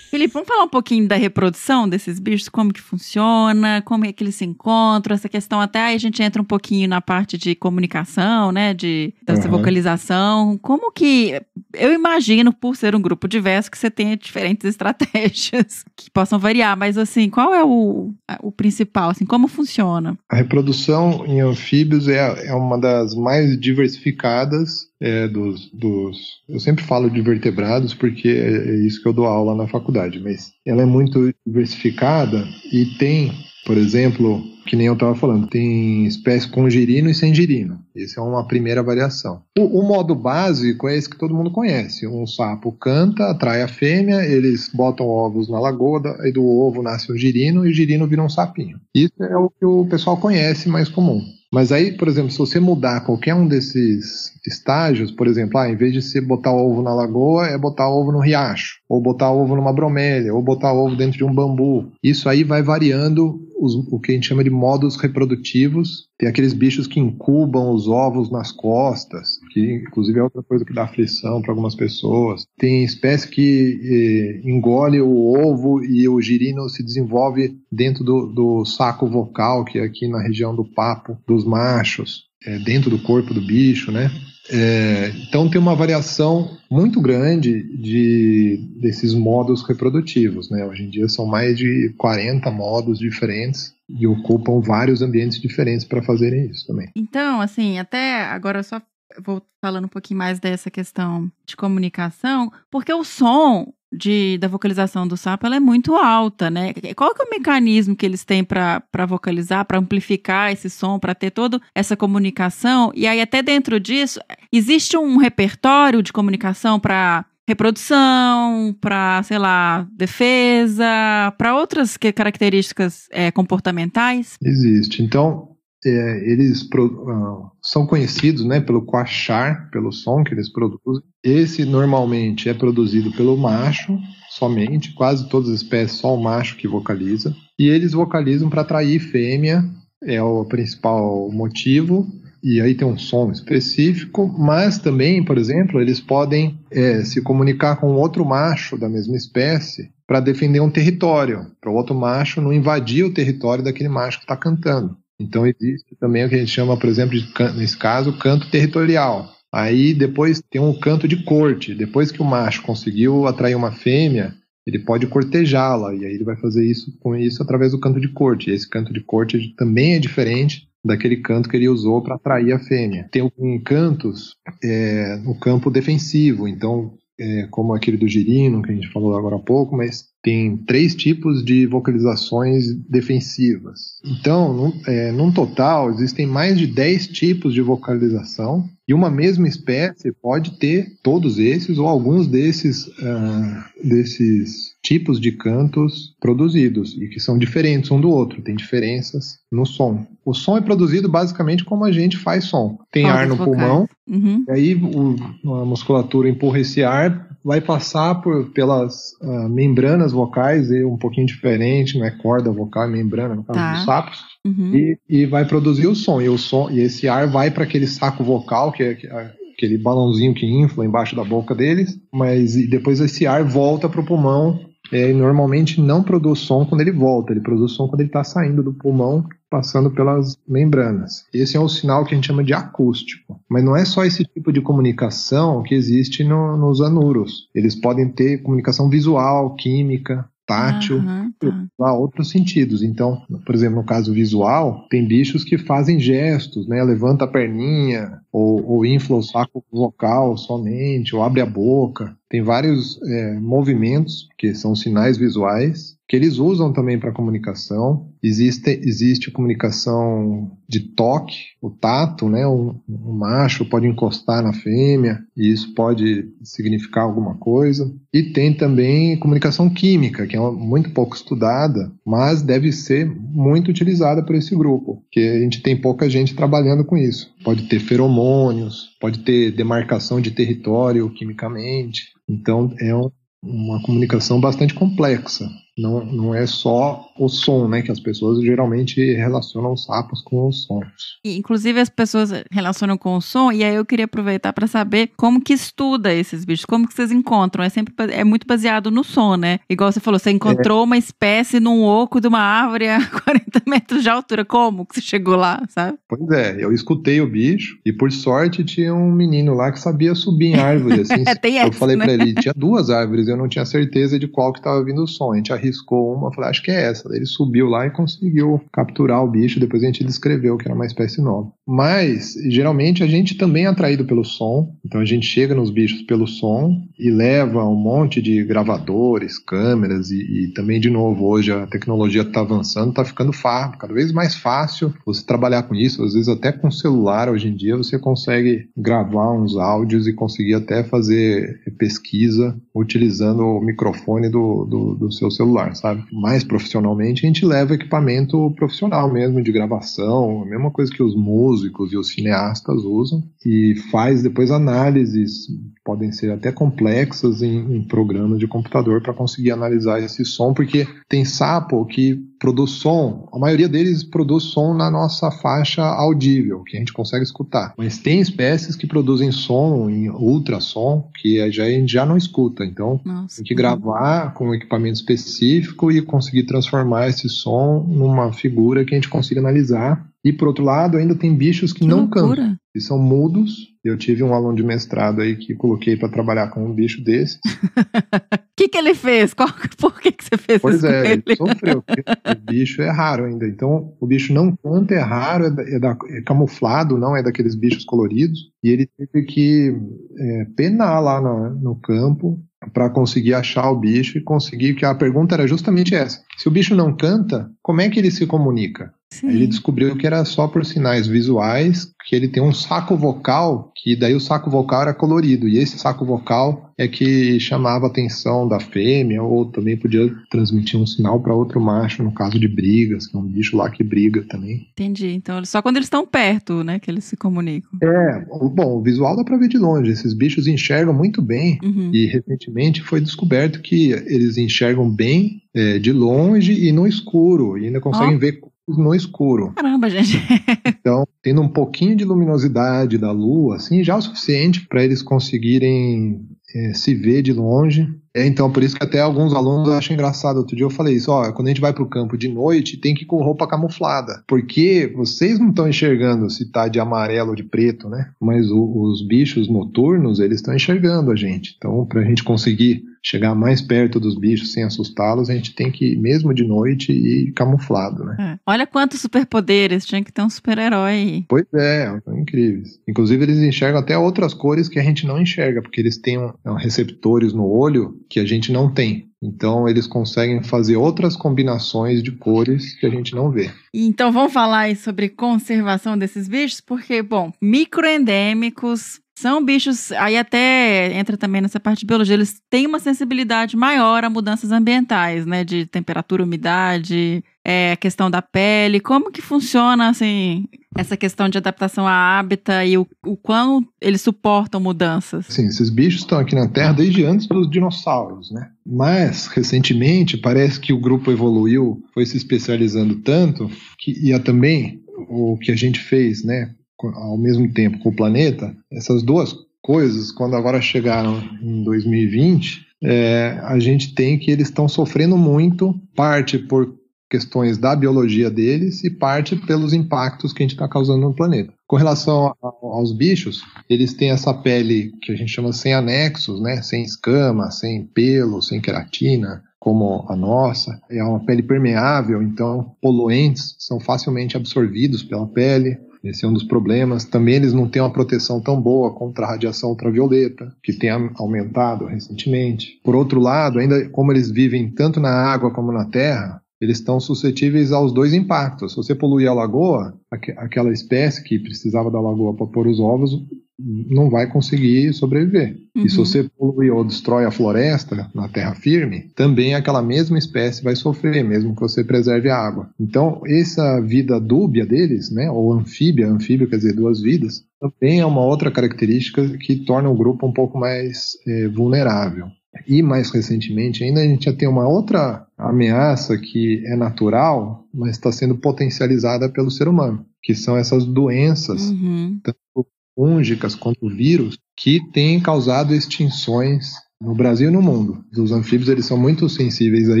Felipe, vamos falar um pouquinho da reprodução desses bichos, como que funciona, como é que eles se encontram, essa questão até aí a gente entra um pouquinho na parte de comunicação, né, de dessa uhum. vocalização, como que eu imagino por ser um grupo diverso que você tenha diferentes estratégias que possam variar, mas assim, qual é o, o principal, assim, como funciona? A reprodução em anfíbios é, é uma das mais diversificadas é, dos, dos. Eu sempre falo de vertebrados porque é, é isso que eu dou aula na faculdade, mas ela é muito diversificada e tem, por exemplo, que nem eu estava falando, tem espécies com girino e sem girino. Essa é uma primeira variação. O, o, modo básico é esse que todo mundo conhece. Um sapo canta, atrai a fêmea, eles botam ovos na lagoa, e do ovo nasce um girino e o girino vira um sapinho. Isso é o que o pessoal conhece mais comum. Mas aí, por exemplo, se você mudar qualquer um desses estágios, por exemplo, ah, em vez de você botar o ovo na lagoa, é botar o ovo no riacho, ou botar ovo numa bromélia, ou botar ovo dentro de um bambu. Isso aí vai variando os, o que a gente chama de modos reprodutivos. Tem aqueles bichos que incubam os ovos nas costas, que inclusive é outra coisa que dá aflição para algumas pessoas. Tem espécie que eh, engole o ovo e o girino se desenvolve dentro do, do saco vocal, que é aqui na região do papo dos machos, é, dentro do corpo do bicho, né? É, então tem uma variação muito grande de, desses modos reprodutivos. Né? Hoje em dia são mais de 40 modos diferentes e ocupam vários ambientes diferentes para fazerem isso também. Então, assim, até agora só vou falando um pouquinho mais dessa questão de comunicação, porque o som de, da vocalização do sapo ela é muito alta, né? Qual que é o mecanismo que eles têm para vocalizar, para amplificar esse som, para ter toda essa comunicação? E aí, até dentro disso, existe um repertório de comunicação para reprodução, para, sei lá, defesa, para outras características é, comportamentais? Existe. Então, é, eles pro, uh, são conhecidos né, pelo quachar, pelo som que eles produzem. Esse normalmente é produzido pelo macho somente, quase todas as espécies só o macho que vocaliza. E eles vocalizam para atrair fêmea, é o principal motivo. E aí tem um som específico, mas também, por exemplo, eles podem é, se comunicar com outro macho da mesma espécie para defender um território, para o outro macho não invadir o território daquele macho que está cantando. Então existe também o que a gente chama, por exemplo, de, nesse caso, canto territorial. Aí depois tem um canto de corte. Depois que o macho conseguiu atrair uma fêmea, ele pode cortejá-la e aí ele vai fazer isso com isso através do canto de corte. Esse canto de corte também é diferente daquele canto que ele usou para atrair a fêmea. Tem cantos é, no campo defensivo, então é, como aquele do girino que a gente falou agora há pouco, mas tem três tipos de vocalizações defensivas. Então, num, é, num total, existem mais de 10 tipos de vocalização e uma mesma espécie pode ter todos esses ou alguns desses, uh, desses tipos de cantos produzidos e que são diferentes um do outro, tem diferenças no som. O som é produzido basicamente como a gente faz som. Tem ar no pulmão, uhum. e aí o, a musculatura empurra esse ar, vai passar por, pelas uh, membranas vocais, e um pouquinho diferente, não é corda vocal, é membrana, no caso tá. dos sapos, uhum. e, e vai produzir o som. E, o som, e esse ar vai para aquele saco vocal, que é, que é aquele balãozinho que infla embaixo da boca deles, mas depois esse ar volta para o pulmão é, normalmente não produz som quando ele volta, ele produz som quando ele está saindo do pulmão, passando pelas membranas. Esse é o sinal que a gente chama de acústico. Mas não é só esse tipo de comunicação que existe no, nos anuros. Eles podem ter comunicação visual, química, tátil, uhum, tá. outros sentidos. Então, por exemplo, no caso visual, tem bichos que fazem gestos, né? Levanta a perninha, ou, ou infla o saco vocal somente, ou abre a boca. Tem vários é, movimentos que são sinais visuais que eles usam também para comunicação. Existe, existe comunicação de toque, o tato, né? Um, um, macho pode encostar na fêmea e isso pode significar alguma coisa. E tem também comunicação química, que é muito pouco estudada, mas deve ser muito utilizada por esse grupo, que a gente tem pouca gente trabalhando com isso. Pode ter feromônios, pode ter demarcação de território quimicamente. Então é um, uma comunicação bastante complexa. Não, não é só o som, né? Que as pessoas geralmente relacionam os sapos com os sons. E, inclusive as pessoas relacionam com o som, e aí eu queria aproveitar para saber como que estuda esses bichos, como que vocês encontram? É sempre é muito baseado no som, né? Igual você falou, você encontrou é. uma espécie num oco de uma árvore a 40 metros de altura. Como que você chegou lá, sabe? Pois é, eu escutei o bicho e por sorte tinha um menino lá que sabia subir em árvore. Assim, é, tem eu essa, falei né? para ele, tinha duas árvores, eu não tinha certeza de qual que estava vindo o som. A gente arriscou uma, falei, acho que é essa. Ele subiu lá e conseguiu capturar o bicho, depois a gente descreveu que era uma espécie nova. Mas, geralmente, a gente também é atraído pelo som, então a gente chega nos bichos pelo som e leva um monte de gravadores, câmeras e, e também, de novo, hoje a tecnologia está avançando, está ficando fácil, cada vez mais fácil você trabalhar com isso, às vezes até com celular hoje em dia você consegue gravar uns áudios e conseguir até fazer pesquisa utilizando o microfone do, do, do seu celular, sabe? Mais profissionalmente, a gente leva equipamento profissional mesmo, de gravação, a mesma coisa que os músicos e os cineastas usam, e faz depois análises, podem ser até complexas em, em programas de computador para conseguir analisar esse som, porque tem sapo que produz som, a maioria deles produz som na nossa faixa audível, que a gente consegue escutar. Mas tem espécies que produzem som em ultrassom que a gente já não escuta. Então, nossa, tem que gravar com um equipamento específico e conseguir transformar esse som numa figura que a gente consiga analisar e por outro lado, ainda tem bichos que, que não loucura. cantam, e são mudos. Eu tive um aluno de mestrado aí que coloquei para trabalhar com um bicho desse. O que, que ele fez? Qual, por que, que você fez pois isso? Pois é, ele? ele sofreu. o bicho é raro ainda. Então, o bicho não canta, é raro, é, é, da, é camuflado, não é daqueles bichos coloridos. E ele teve que é, penar lá no, no campo para conseguir achar o bicho e conseguir que a pergunta era justamente essa. Se o bicho não canta, como é que ele se comunica? Sim. Ele descobriu que era só por sinais visuais, que ele tem um saco vocal, que daí o saco vocal era colorido, e esse saco vocal é que chamava a atenção da fêmea, ou também podia transmitir um sinal para outro macho, no caso de brigas, que é um bicho lá que briga também. Entendi. Então, só quando eles estão perto, né, que eles se comunicam. É, bom, o visual dá para ver de longe. Esses bichos enxergam muito bem, uhum. e recentemente foi descoberto que eles enxergam bem é, de longe e no escuro, e ainda conseguem oh. ver no escuro. Caramba, gente. então, tendo um pouquinho de luminosidade da lua, assim, já é o suficiente para eles conseguirem é, se ver de longe. É, então, por isso que até alguns alunos acham engraçado. Outro dia eu falei isso, ó, quando a gente vai para o campo de noite, tem que ir com roupa camuflada. Porque vocês não estão enxergando se tá de amarelo ou de preto, né? Mas o, os bichos noturnos, eles estão enxergando a gente. Então, para a gente conseguir chegar mais perto dos bichos sem assustá-los, a gente tem que, mesmo de noite, ir camuflado, né? É. Olha quantos superpoderes, tinha que ter um super-herói aí. Pois é, são incríveis. Inclusive, eles enxergam até outras cores que a gente não enxerga, porque eles têm um receptores no olho que a gente não tem. Então eles conseguem fazer outras combinações de cores que a gente não vê. Então vamos falar aí sobre conservação desses bichos, porque, bom, microendêmicos são bichos, aí até entra também nessa parte de biologia, eles têm uma sensibilidade maior a mudanças ambientais, né? De temperatura, umidade, é, questão da pele. Como que funciona, assim, essa questão de adaptação a hábitat e o, o quão eles suportam mudanças? Sim, esses bichos estão aqui na Terra desde antes dos dinossauros, né? Mas, recentemente, parece que o grupo evoluiu, foi se especializando tanto, que ia também o que a gente fez, né? Ao mesmo tempo com o planeta, essas duas coisas, quando agora chegaram em 2020, é, a gente tem que eles estão sofrendo muito, parte por questões da biologia deles e parte pelos impactos que a gente está causando no planeta. Com relação aos bichos, eles têm essa pele que a gente chama sem anexos, né? sem escama, sem pelo, sem queratina, como a nossa. É uma pele permeável, então poluentes são facilmente absorvidos pela pele. Esse é um dos problemas. Também eles não têm uma proteção tão boa contra a radiação ultravioleta, que tem aumentado recentemente. Por outro lado, ainda como eles vivem tanto na água como na terra, eles estão suscetíveis aos dois impactos. Se você poluir a lagoa, aquela espécie que precisava da lagoa para pôr os ovos não vai conseguir sobreviver. Uhum. E se uhum. você polui ou destrói a floresta na terra firme, também aquela mesma espécie vai sofrer, mesmo que você preserve a água. Então, essa vida dúbia deles, né, ou anfíbia, anfíbio quer dizer duas vidas, também é uma outra característica que torna o grupo um pouco mais é, vulnerável. E mais recentemente ainda a gente já tem uma outra ameaça que é natural, mas está sendo potencializada pelo ser humano, que são essas doenças, uhum. tanto fúngicas quanto vírus que têm causado extinções no Brasil e no mundo. Os anfíbios eles são muito sensíveis a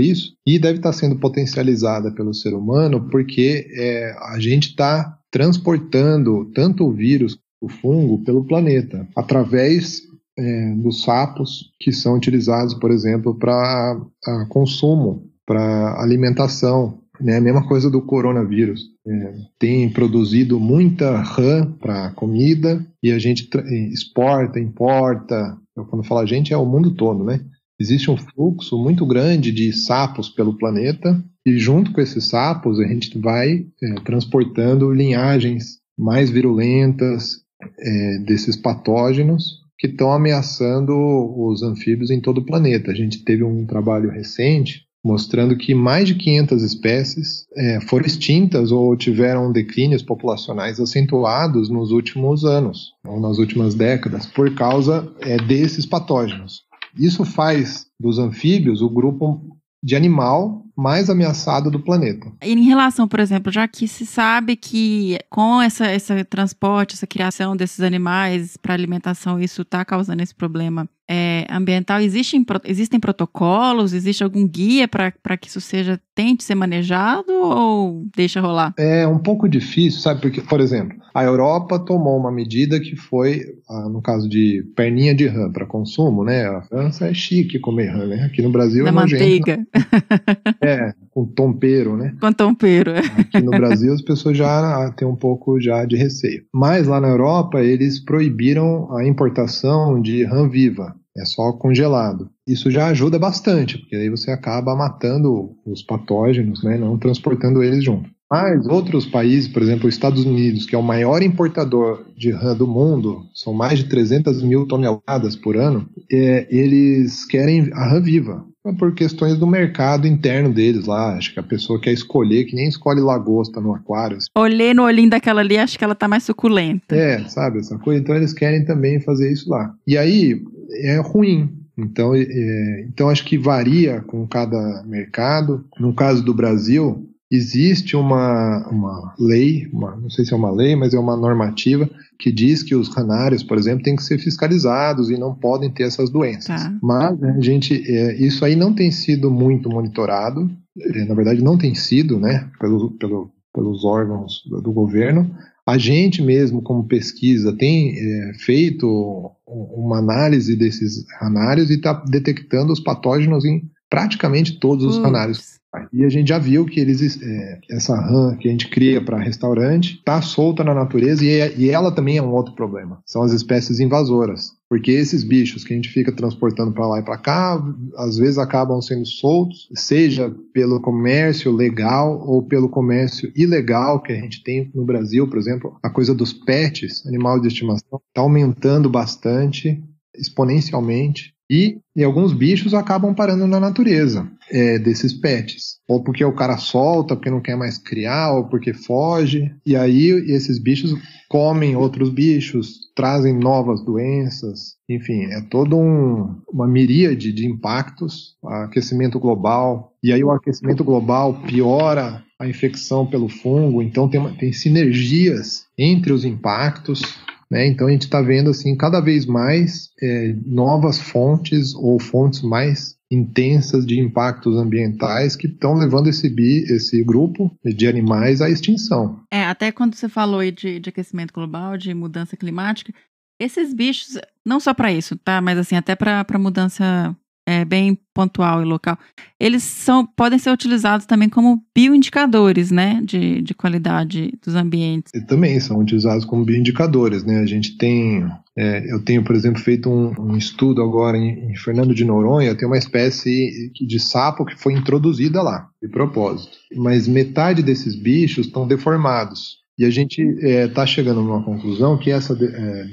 isso e deve estar sendo potencializada pelo ser humano porque é, a gente está transportando tanto o vírus o fungo pelo planeta através é, dos sapos que são utilizados, por exemplo, para consumo, para alimentação. Né? A mesma coisa do coronavírus. É, tem produzido muita rã para comida e a gente exporta, importa. Eu, quando falo a gente, é o mundo todo, né? Existe um fluxo muito grande de sapos pelo planeta e junto com esses sapos a gente vai é, transportando linhagens mais virulentas é, desses patógenos que estão ameaçando os anfíbios em todo o planeta. A gente teve um trabalho recente mostrando que mais de 500 espécies é, foram extintas ou tiveram declínios populacionais acentuados nos últimos anos ou nas últimas décadas por causa é, desses patógenos. Isso faz dos anfíbios o grupo de animal mais ameaçado do planeta. E em relação, por exemplo, já que se sabe que com essa, esse transporte, essa criação desses animais para alimentação, isso está causando esse problema é, ambiental, existem, existem protocolos, existe algum guia para que isso seja tente ser manejado ou deixa rolar? É um pouco difícil, sabe? Porque, por exemplo, a Europa tomou uma medida que foi, ah, no caso de perninha de rã para consumo, né? A França é chique comer rã, né? Aqui no Brasil da é manteiga. é, com tompeiro, né? Com tompeiro. É. Aqui no Brasil as pessoas já têm um pouco já de receio. Mas lá na Europa eles proibiram a importação de rã viva é só congelado. Isso já ajuda bastante, porque aí você acaba matando os patógenos, né, não transportando eles junto. Mas outros países, por exemplo, os Estados Unidos, que é o maior importador de rã do mundo, são mais de 300 mil toneladas por ano, é, eles querem a rã viva. Por questões do mercado interno deles lá. Acho que a pessoa quer escolher, que nem escolhe lagosta no aquário. Olhei no olhinho daquela ali, acho que ela tá mais suculenta. É, sabe, essa coisa. Então eles querem também fazer isso lá. E aí, é ruim. Então, é, então acho que varia com cada mercado. No caso do Brasil, existe uma, uma lei, uma, não sei se é uma lei, mas é uma normativa que diz que os ranários, por exemplo, têm que ser fiscalizados e não podem ter essas doenças. Tá. Mas a gente, é, isso aí não tem sido muito monitorado. É, na verdade, não tem sido, né, pelo, pelo, pelos órgãos do, do governo. A gente mesmo, como pesquisa, tem é, feito uma análise desses ranários e está detectando os patógenos em praticamente todos os ranários. E a gente já viu que eles, é, essa rã que a gente cria para restaurante está solta na natureza e, e, ela também é um outro problema. São as espécies invasoras. porque esses bichos que a gente fica transportando para lá e para cá, às vezes acabam sendo soltos, seja pelo comércio legal ou pelo comércio ilegal que a gente tem no Brasil, por exemplo, a coisa dos pets, animal de estimação, está aumentando bastante, exponencialmente. E, e alguns bichos acabam parando na natureza é, desses pets. Ou porque o cara solta, porque não quer mais criar, ou porque foge. E aí esses bichos comem outros bichos, trazem novas doenças. Enfim, é todo um, uma miríade de impactos. Aquecimento global. E aí o aquecimento global piora a infecção pelo fungo. Então tem, tem sinergias entre os impactos. Né? Então a gente está vendo assim cada vez mais é, novas fontes ou fontes mais intensas de impactos ambientais que estão levando esse, bi, esse grupo de animais à extinção. É, até quando você falou aí de, de aquecimento global, de mudança climática, esses bichos, não só para isso, tá? Mas assim, até para mudança é, bem pontual e local, eles são, podem ser utilizados também como bioindicadores, né, de, de qualidade dos ambientes. E também são utilizados como bioindicadores, né, a gente tem, é, eu tenho, por exemplo, feito um, um estudo agora em, em, Fernando de Noronha, tem uma espécie de sapo que foi introduzida lá, de propósito, mas metade desses bichos estão deformados, e a gente está é, chegando numa conclusão que essa, de, é,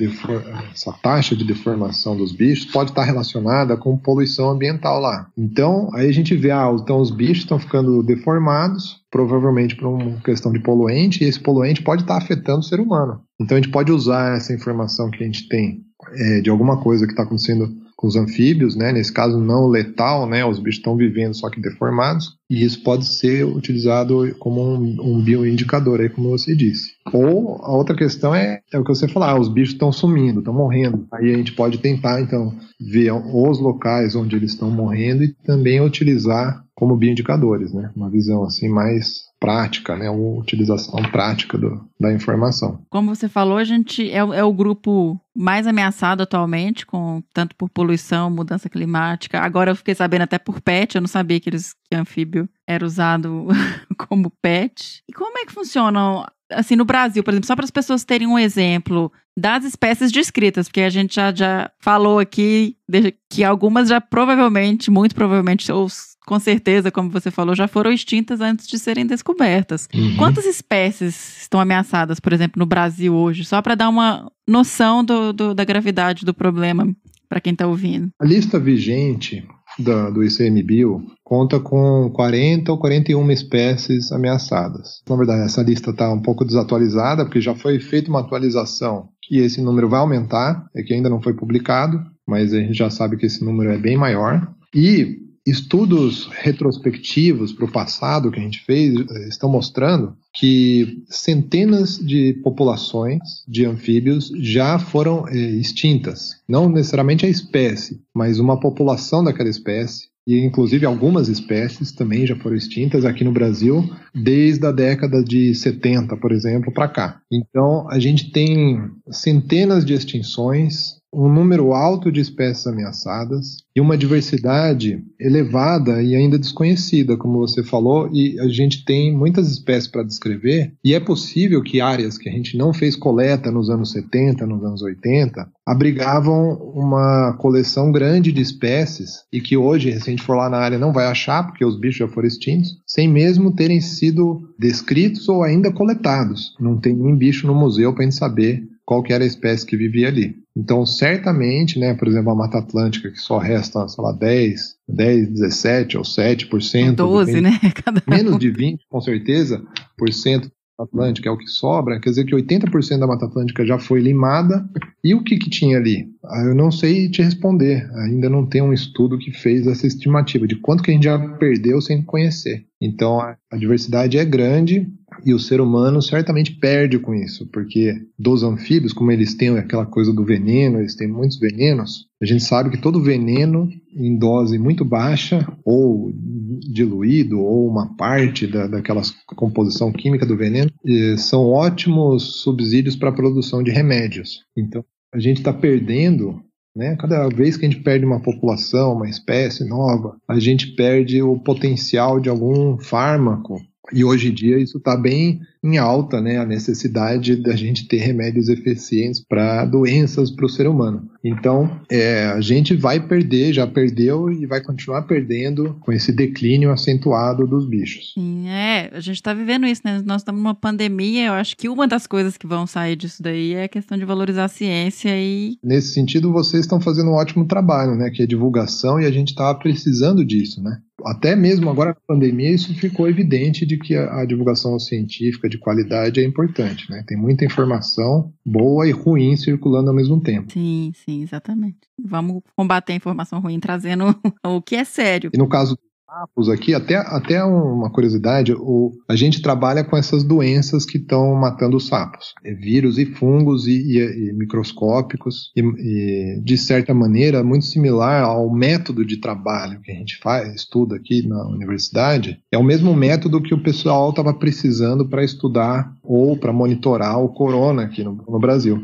essa taxa de deformação dos bichos pode estar tá relacionada com poluição ambiental lá. Então, aí a gente vê, ah, então os bichos estão ficando deformados, provavelmente por uma questão de poluente, e esse poluente pode estar tá afetando o ser humano. Então a gente pode usar essa informação que a gente tem é, de alguma coisa que está acontecendo com os anfíbios, né? Nesse caso não letal, né? Os bichos estão vivendo só que deformados e isso pode ser utilizado como um, um bioindicador aí, como você disse. Ou a outra questão é, é o que você falou, ah, os bichos estão sumindo, estão morrendo. Aí a gente pode tentar então ver os locais onde eles estão morrendo e também utilizar como bioindicadores, né? Uma visão assim mais prática, né? Uma utilização prática do, da informação. Como você falou, a gente é, é, o grupo mais ameaçado atualmente, com tanto por poluição, mudança climática. Agora eu fiquei sabendo até por pet, eu não sabia que, eles, que anfíbio era usado como pet. E como é que funcionam assim, no Brasil, por exemplo, só para as pessoas terem um exemplo das espécies descritas, porque a gente já, já falou aqui que algumas já provavelmente, muito provavelmente, ou com certeza, como você falou, já foram extintas antes de serem descobertas. Uhum. Quantas espécies estão ameaçadas, por exemplo, no Brasil hoje? Só para dar uma noção do, do, da gravidade do problema para quem está ouvindo. A lista vigente da, do ICMBio conta com 40 ou 41 espécies ameaçadas. Na verdade, essa lista está um pouco desatualizada, porque já foi feita uma atualização e esse número vai aumentar, é que ainda não foi publicado, mas a gente já sabe que esse número é bem maior. E estudos retrospectivos para o passado que a gente fez eh, estão mostrando que centenas de populações de anfíbios já foram eh, extintas. Não necessariamente a espécie, mas uma população daquela espécie. E inclusive algumas espécies também já foram extintas aqui no Brasil desde a década de 70, por exemplo, para cá. Então a gente tem centenas de extinções um número alto de espécies ameaçadas e uma diversidade elevada e ainda desconhecida, como você falou, e a gente tem muitas espécies para descrever, e é possível que áreas que a gente não fez coleta nos anos 70, nos anos 80, abrigavam uma coleção grande de espécies e que hoje, se a gente for lá na área, não vai achar, porque os bichos já foram extintos, sem mesmo terem sido descritos ou ainda coletados. Não tem nem bicho no museu para a gente saber qual que era a espécie que vivia ali. Então, certamente, né, por exemplo, a Mata Atlântica, que só resta, sei lá, 10, 10, 17 ou 7%. 12, né? Cada menos de 20, com certeza, por cento Atlântica é o que sobra, quer dizer que 80% da Mata Atlântica já foi limada. E o que, que tinha ali? Ah, eu não sei te responder. Ainda não tem um estudo que fez essa estimativa de quanto que a gente já perdeu sem conhecer. Então a diversidade é grande e o ser humano certamente perde com isso, porque dos anfíbios, como eles têm aquela coisa do veneno, eles têm muitos venenos, a gente sabe que todo veneno em dose muito baixa, ou diluído, ou uma parte da, daquela composição química do veneno, eh, são ótimos subsídios para a produção de remédios. Então, a gente está perdendo né? Cada vez que a gente perde uma população, uma espécie nova, a gente perde o potencial de algum fármaco E hoje em dia isso está bem em alta, né, a necessidade da gente ter remédios eficientes para doenças para o ser humano. Então, é, a gente vai perder, já perdeu e vai continuar perdendo com esse declínio acentuado dos bichos. Sim, é, a gente está vivendo isso, né? Nós estamos numa pandemia, eu acho que uma das coisas que vão sair disso daí é a questão de valorizar a ciência e... Nesse sentido, vocês estão fazendo um ótimo trabalho, né, que é divulgação e a gente estava precisando disso, né? Até mesmo agora na pandemia, isso ficou evidente de que a, a divulgação científica de qualidade é importante, né? Tem muita informação boa e ruim circulando ao mesmo tempo. Sim, sim, exatamente. Vamos combater a informação ruim trazendo o que é sério. E no caso sapos aqui, até, até uma curiosidade, o, a gente trabalha com essas doenças que estão matando os sapos. É vírus e fungos e, e, e microscópicos e, e, de certa maneira, muito similar ao método de trabalho que a gente faz, estuda aqui na universidade. É o mesmo método que o pessoal estava precisando para estudar ou para monitorar o corona aqui no, no Brasil.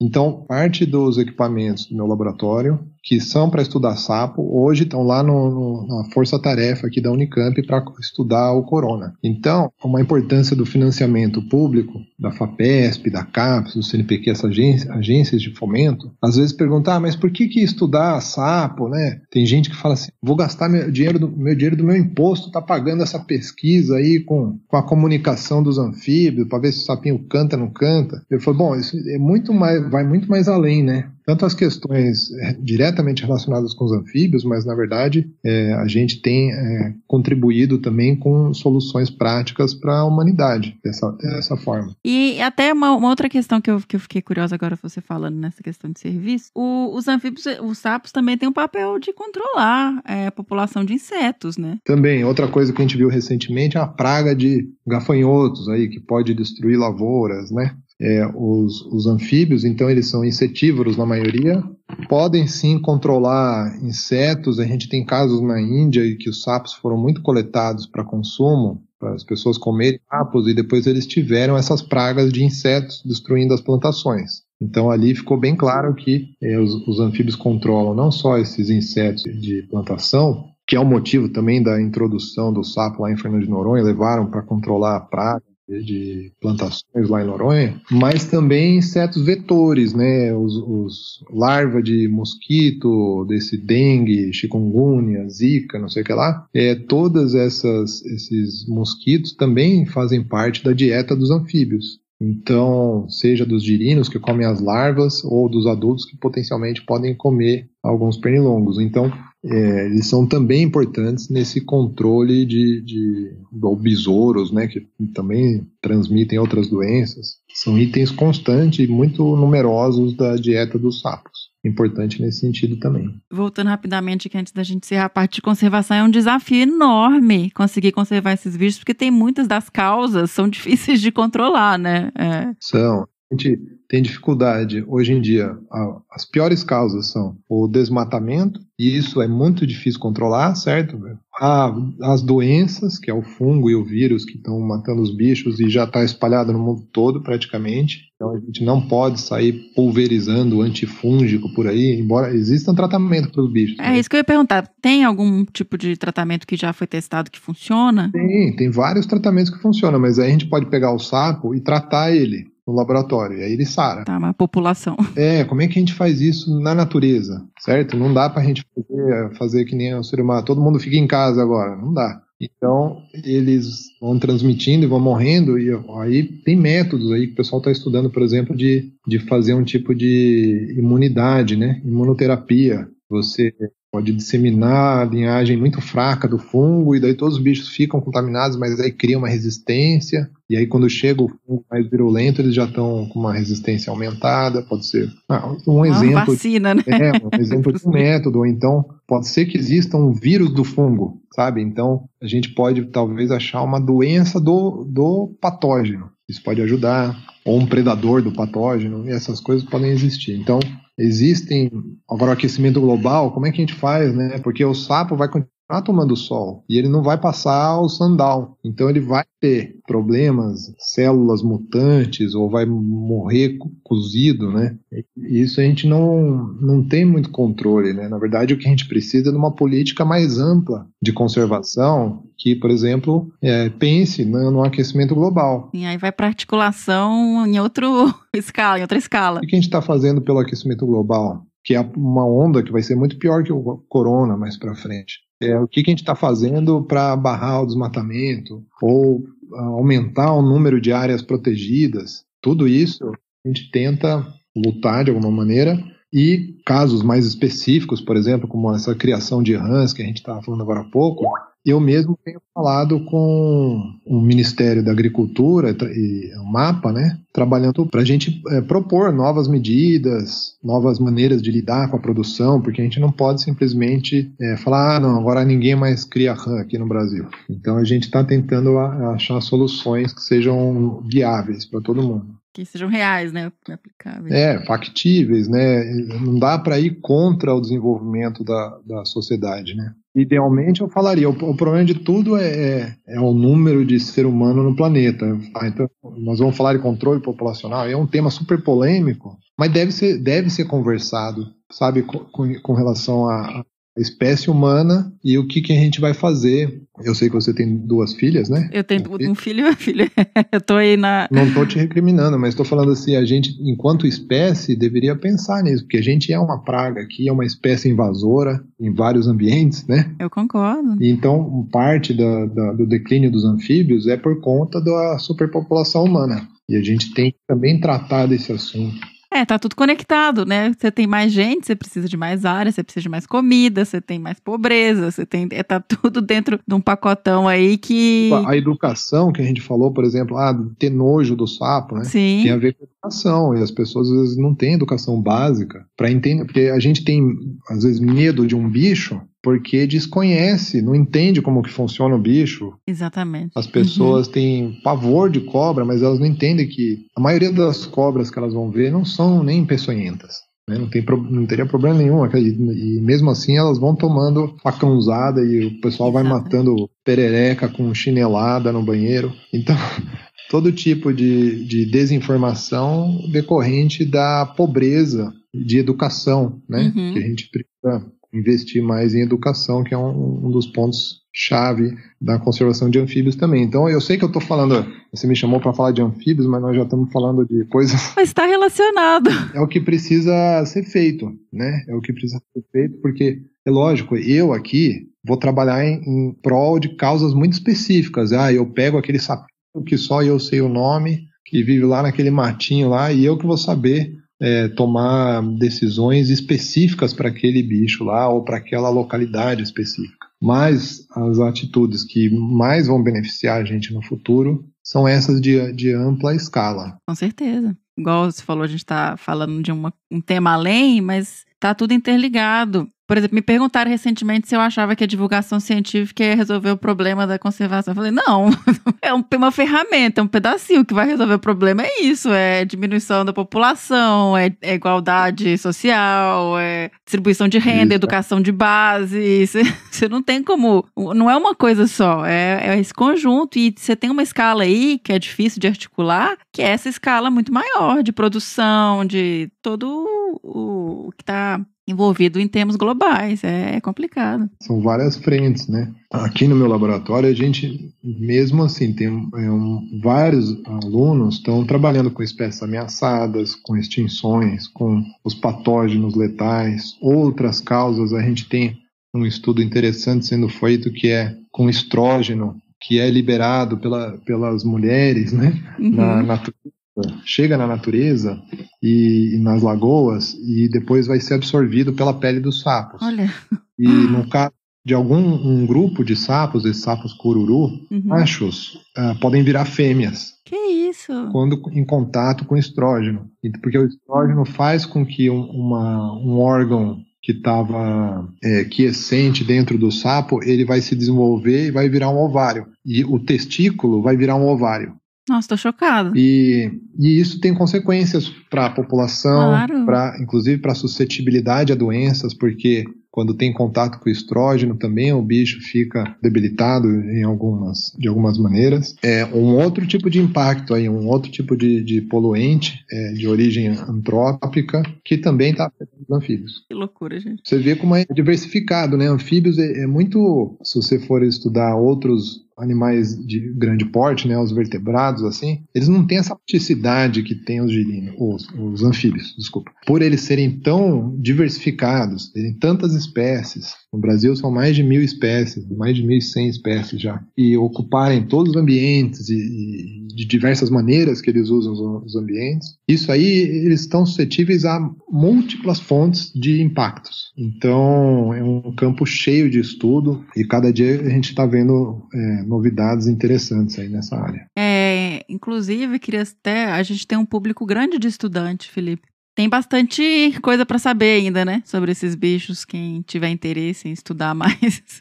Então, parte dos equipamentos do meu laboratório que são para estudar sapo, hoje estão lá no, no, na força-tarefa aqui da Unicamp para estudar o corona. Então, uma importância do financiamento público, da FAPESP, da CAPES, do CNPq, essas agências, agências de fomento, às vezes perguntar, ah, mas por que, que estudar sapo, né? Tem gente que fala assim, vou gastar meu dinheiro do meu, dinheiro do meu imposto, tá pagando essa pesquisa aí com, com a comunicação dos anfíbios, para ver se o sapinho canta ou não canta. Eu falo, bom, isso é muito mais, vai muito mais além, né? Tanto as questões é, diretamente relacionadas com os anfíbios, mas na verdade é, a gente tem é, contribuído também com soluções práticas para a humanidade dessa, dessa forma. E até uma, uma, outra questão que eu, que eu fiquei curiosa agora você falando nessa questão de serviço, o, os anfíbios, os sapos também têm um papel de controlar é, a população de insetos, né? Também, outra coisa que a gente viu recentemente é a praga de gafanhotos aí, que pode destruir lavouras, né? É, os, os anfíbios, então eles são insetívoros na maioria, podem sim controlar insetos. A gente tem casos na Índia em que os sapos foram muito coletados para consumo, para as pessoas comerem sapos, e depois eles tiveram essas pragas de insetos destruindo as plantações. Então ali ficou bem claro que é, os, os anfíbios controlam não só esses insetos de plantação, que é o motivo também da introdução do sapo lá em Fernando de Noronha, levaram para controlar a praga de plantações lá em Noronha, mas também insetos vetores, né? Os, os larvas de mosquito, desse dengue, chikungunya, zika, não sei o que lá. É, todas essas esses mosquitos também fazem parte da dieta dos anfíbios. Então, seja dos girinos que comem as larvas ou dos adultos que potencialmente podem comer alguns pernilongos. Então, é, eles são também importantes nesse controle de, de, besouros, né, que também transmitem outras doenças. São itens constantes e muito numerosos da dieta dos sapos importante nesse sentido também. Voltando rapidamente aqui antes da gente encerrar a parte de conservação, é um desafio enorme conseguir conservar esses bichos, porque tem muitas das causas são difíceis de controlar, né? É. São. A gente tem dificuldade hoje em dia. As piores causas são o desmatamento, e isso é muito difícil controlar, certo? as doenças, que é o fungo e o vírus que estão matando os bichos e já está espalhado no mundo todo praticamente. Então a gente não pode sair pulverizando antifúngico por aí, embora exista um tratamento para os bichos. É né? isso que eu ia perguntar. Tem algum tipo de tratamento que já foi testado que funciona? Tem, tem vários tratamentos que funcionam, mas aí a gente pode pegar o sapo e tratar ele no laboratório, e aí ele sara. Tá, uma população. É, como é que a gente faz isso na natureza, certo? Não dá pra gente fazer, fazer que nem o ser humano, todo mundo fica em casa agora, não dá. Então, eles vão transmitindo e vão morrendo, e aí tem métodos aí que o pessoal está estudando, por exemplo, de, de fazer um tipo de imunidade, né? Imunoterapia. Você pode disseminar a linhagem muito fraca do fungo e daí todos os bichos ficam contaminados, mas aí cria uma resistência e aí quando chega o fungo mais virulento eles já estão com uma resistência aumentada, pode ser ah, um uma exemplo, vacina, né? é, um exemplo de um método, ou então pode ser que exista um vírus do fungo, sabe? Então a gente pode talvez achar uma doença do, do patógeno, isso pode ajudar, ou um predador do patógeno, e essas coisas podem existir. Então existem agora o aquecimento global, como é que a gente faz, né? Porque o sapo vai continuar tomando sol e ele não vai passar o sundown. Então ele vai ter problemas, células mutantes ou vai morrer cozido, né? Isso a gente não, não tem muito controle, né? Na verdade, o que a gente precisa é de uma política mais ampla de conservação que, por exemplo, é, pense no, no, aquecimento global. E aí vai para articulação em outra escala, em outra escala. O que a gente está fazendo pelo aquecimento global? Que é uma onda que vai ser muito pior que o corona mais para frente. É, o que, que a gente está fazendo para barrar o desmatamento ou ah, aumentar o número de áreas protegidas? Tudo isso a gente tenta lutar de alguma maneira e casos mais específicos, por exemplo, como essa criação de rãs que a gente estava falando agora há pouco, eu mesmo tenho falado com o Ministério da Agricultura e o MAPA, né, trabalhando para a gente é, propor novas medidas, novas maneiras de lidar com a produção, porque a gente não pode simplesmente é, falar, ah, não, agora ninguém mais cria rã aqui no Brasil. Então a gente está tentando achar soluções que sejam viáveis para todo mundo que sejam reais, né, aplicáveis. É, factíveis, né? Não dá para ir contra o desenvolvimento da, da sociedade, né? Idealmente, eu falaria, o, o problema de tudo é, é, é, o número de ser humano no planeta. Ah, então, nós vamos falar de controle populacional, é um tema super polêmico, mas deve ser, deve ser conversado, sabe, com, com relação a, a espécie humana e o que, que a gente vai fazer. Eu sei que você tem duas filhas, né? Eu tenho um, filho e uma filha. eu tô aí na. Não tô te recriminando, mas estou falando assim, a gente, enquanto espécie, deveria pensar nisso, porque a gente é uma praga aqui, é uma espécie invasora em vários ambientes, né? Eu concordo. E então, parte da, da, do declínio dos anfíbios é por conta da superpopulação humana. E a gente tem que também tratar desse assunto. É, tá tudo conectado, né? Você tem mais gente, você precisa de mais área, você precisa de mais comida, você tem mais pobreza, você tem. É, tá tudo dentro de um pacotão aí que. A educação que a gente falou, por exemplo, ah, ter nojo do sapo, né? Sim. Tem a ver com educação. E as pessoas às vezes não têm educação básica para entender. Porque a gente tem, às vezes, medo de um bicho porque desconhece, não entende como que funciona o bicho. Exatamente. As pessoas uhum. têm pavor de cobra, mas elas não entendem que a maioria das cobras que elas vão ver não são nem peçonhentas. Né? Não, tem, não teria problema nenhum. E mesmo assim elas vão tomando facãozada e o pessoal Exatamente. vai matando perereca com chinelada no banheiro. Então, todo tipo de, de desinformação decorrente da pobreza de educação, né? Uhum. Que a gente precisa investir mais em educação, que é um, um dos pontos chave da conservação de anfíbios também. Então, eu sei que eu estou falando, você me chamou para falar de anfíbios, mas nós já estamos falando de coisas. Mas está relacionado. É o que precisa ser feito, né? É o que precisa ser feito, porque é lógico, eu aqui vou trabalhar em, em prol de causas muito específicas. Ah, eu pego aquele sapinho que só eu sei o nome, que vive lá naquele matinho lá, e eu que vou saber é, tomar decisões específicas para aquele bicho lá ou para aquela localidade específica. Mas as atitudes que mais vão beneficiar a gente no futuro são essas de, de ampla escala. Com certeza. Igual você falou, a gente está falando de uma, um tema além, mas está tudo interligado. Por exemplo, me perguntaram recentemente se eu achava que a divulgação científica ia resolver o problema da conservação. Eu falei, não, é uma ferramenta, é um pedacinho que vai resolver o problema. É isso, é diminuição da população, é, é igualdade social, é distribuição de renda, isso. educação de base. Você não tem como. Não é uma coisa só, é, é esse conjunto. E você tem uma escala aí que é difícil de articular, que é essa escala muito maior de produção, de todo o, que está envolvido em termos globais. É, é, complicado. São várias frentes, né? Aqui no meu laboratório, a gente, mesmo assim, tem é, um, vários alunos estão trabalhando com espécies ameaçadas, com extinções, com os patógenos letais, outras causas. A gente tem um estudo interessante sendo feito que é com estrógeno, que é liberado pela, pelas mulheres, né? Uhum. Na natureza chega na natureza e, e, nas lagoas e depois vai ser absorvido pela pele dos sapos. Olha. E no caso de algum um grupo de sapos, esses sapos cururu, uhum. machos, uh, podem virar fêmeas. Que isso? Quando em contato com estrógeno. Porque o estrógeno faz com que um, uma, um órgão que estava é, quiescente dentro do sapo, ele vai se desenvolver e vai virar um ovário. E o testículo vai virar um ovário. Nossa, tô chocado. E, e isso tem consequências para a população, claro. pra, inclusive para a suscetibilidade a doenças, porque Quando tem contato com o estrógeno também o bicho fica debilitado em algumas, de algumas maneiras. É um outro tipo de impacto aí, um outro tipo de, de poluente é, de origem antrópica que também está afetando os anfíbios. Que loucura, gente. Você vê como é diversificado, né? Anfíbios é, é muito, se você for estudar outros animais de grande porte, né, os vertebrados, assim, eles não têm essa plasticidade que tem os girinos, os, os anfíbios, desculpa. Por eles serem tão diversificados, terem tantas espécies, no Brasil são mais de mil espécies, mais de 1.100 espécies já, e ocuparem todos os ambientes e, e de diversas maneiras que eles usam os, os ambientes, isso aí eles estão suscetíveis a múltiplas fontes de impactos. Então é um campo cheio de estudo e cada dia a gente está vendo é, novidades interessantes aí nessa área. É, inclusive, queria até. A gente tem um público grande de estudante, Felipe. Tem bastante coisa para saber ainda, né? Sobre esses bichos, quem tiver interesse em estudar mais.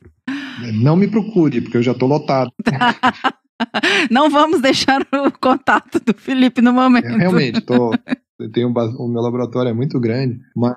Não me procure, porque eu já tô lotado. Não vamos deixar o contato do Felipe no momento. Eu realmente, tô, eu tenho, o meu laboratório é muito grande, mas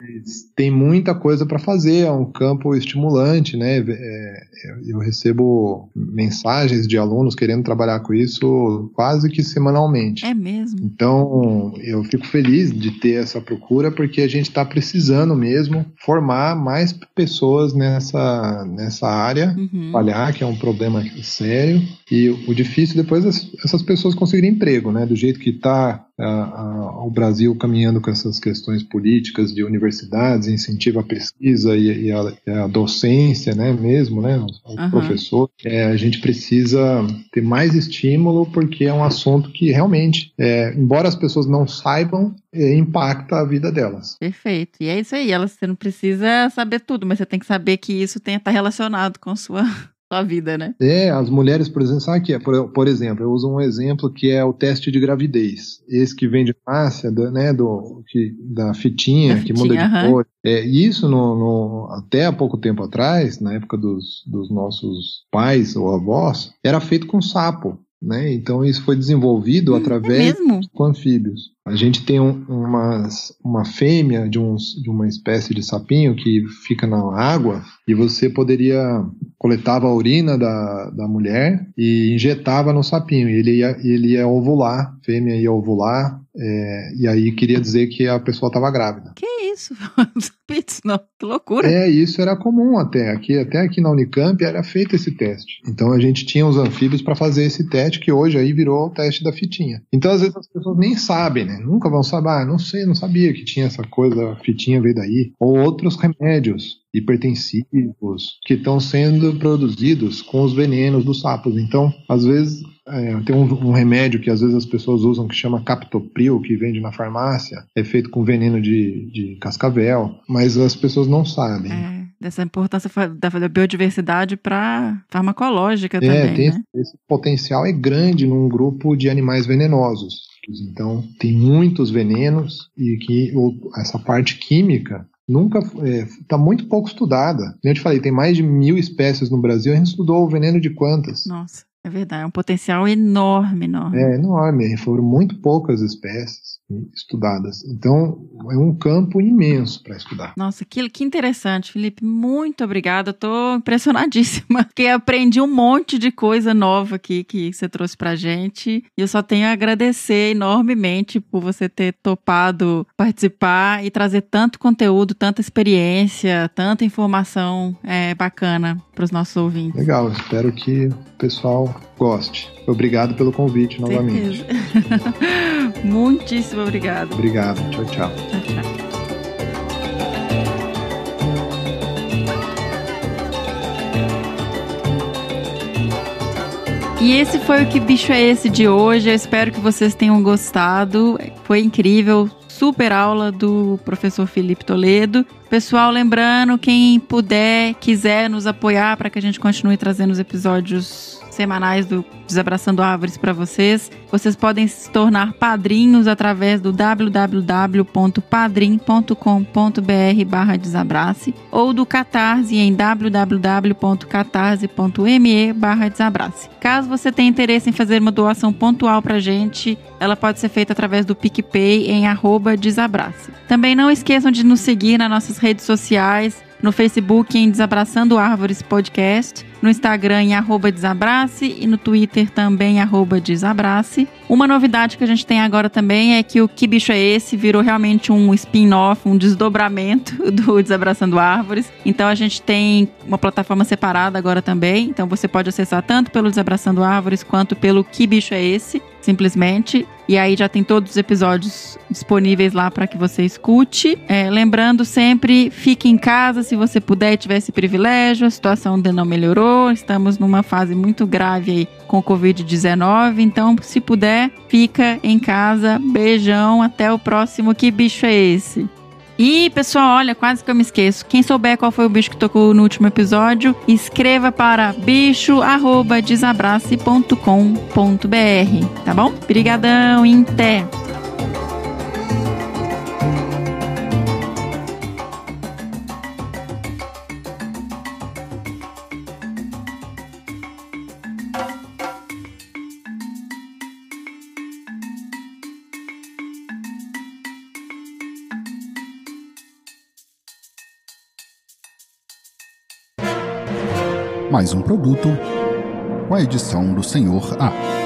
tem muita coisa para fazer, é um campo estimulante, né? É, eu recebo mensagens de alunos querendo trabalhar com isso quase que semanalmente. É mesmo. Então, eu fico feliz de ter essa procura, porque a gente está precisando mesmo formar mais pessoas nessa, nessa área, uhum. trabalhar, que é um problema sério, e o difícil depois é essas pessoas conseguirem emprego, né? Do jeito que está o Brasil caminhando com essas questões políticas de universidades, incentiva a pesquisa e, e, a, a, docência, né, mesmo, né, o uhum. professor, é, a gente precisa ter mais estímulo porque é um assunto que realmente, é, embora as pessoas não saibam, é, impacta a vida delas. Perfeito. E é isso aí, elas, você não precisa saber tudo, mas você tem que saber que isso tem estar tá relacionado com sua sua vida, né? É, as mulheres, por exemplo, sabe que é? Por, por, exemplo, eu uso um exemplo que é o teste de gravidez. Esse que vem de farmácia, né, do, que, da fitinha, da que fitinha, muda de cor. É, isso no, no, até há pouco tempo atrás, na época dos, dos nossos pais ou avós, era feito com sapo. Né? Então isso foi desenvolvido hum, através é dos anfíbios. A gente tem um, umas, uma fêmea de, uns, de uma espécie de sapinho que fica na água e você poderia coletava a urina da, da mulher e injetava no sapinho. Ele ia, ele ia ovular, fêmea ia ovular, é, e aí queria dizer que a pessoa estava grávida. Que isso? não, que loucura. É, isso era comum até. Aqui, até aqui na Unicamp era feito esse teste. Então a gente tinha os anfíbios para fazer esse teste, que hoje aí virou o teste da fitinha. Então às vezes as pessoas nem sabem, né? Nunca vão saber, ah, não sei, não sabia que tinha essa coisa, a fitinha veio daí. Ou outros remédios hipertensivos que estão sendo produzidos com os venenos dos sapos. Então, às vezes, é, tem um, um, remédio que às vezes as pessoas usam que chama Captopril, que vende na farmácia, é feito com veneno de, de cascavel, mas as pessoas não sabem. É, dessa importância da biodiversidade para farmacológica é, também. Tem né? esse, esse potencial é grande num grupo de animais venenosos. Então, tem muitos venenos e que essa parte química nunca está é, tá muito pouco estudada. Eu te falei, tem mais de mil espécies no Brasil, a gente estudou o veneno de quantas? Nossa, é verdade, é um potencial enorme, enorme. É enorme, foram muito poucas espécies estudadas. Então, é um campo imenso para estudar. Nossa, que, que interessante, Felipe. Muito obrigada. Estou impressionadíssima, porque aprendi um monte de coisa nova aqui que você trouxe para gente. E eu só tenho a agradecer enormemente por você ter topado participar e trazer tanto conteúdo, tanta experiência, tanta informação é, bacana para os nossos ouvintes. Legal, espero que o pessoal goste. Obrigado pelo convite novamente. Muitíssimo obrigado. Obrigado. Tchau, tchau. Tchau, tchau. E esse foi o Que Bicho é Esse de hoje. Eu espero que vocês tenham gostado. Foi incrível. Super aula do professor Felipe Toledo. Pessoal, lembrando, quem puder, quiser nos apoiar para que a gente continue trazendo os episódios semanais do Desabraçando Árvores para vocês. Vocês podem se tornar padrinhos através do www.padrim.com.br barra desabrace ou do Catarse em www.catarse.me barra desabrace. Caso você tenha interesse em fazer uma doação pontual para gente, ela pode ser feita através do PicPay em arroba desabrace. Também não esqueçam de nos seguir nas nossas redes sociais no Facebook em Desabraçando Árvores Podcast, no Instagram em arroba Desabrace e no Twitter também arroba Desabrace. Uma novidade que a gente tem agora também é que o Que Bicho é Esse virou realmente um spin-off, um desdobramento do Desabraçando Árvores. Então a gente tem uma plataforma separada agora também, então você pode acessar tanto pelo Desabraçando Árvores quanto pelo Que Bicho é Esse simplesmente. E aí já tem todos os episódios disponíveis lá para que você escute. É, lembrando sempre, fique em casa se você puder tiver esse privilégio. A situação ainda não melhorou, estamos numa fase muito grave aí com o Covid-19. Então, se puder, fica em casa. Beijão, até o próximo. Que bicho é esse? E, pessoal, olha, quase que eu me esqueço. Quem souber qual foi o bicho que tocou no último episódio, escreva para bicho@desabrace.com.br, tá bom? Brigadão, até. Mais um produto com a edição do Senhor A.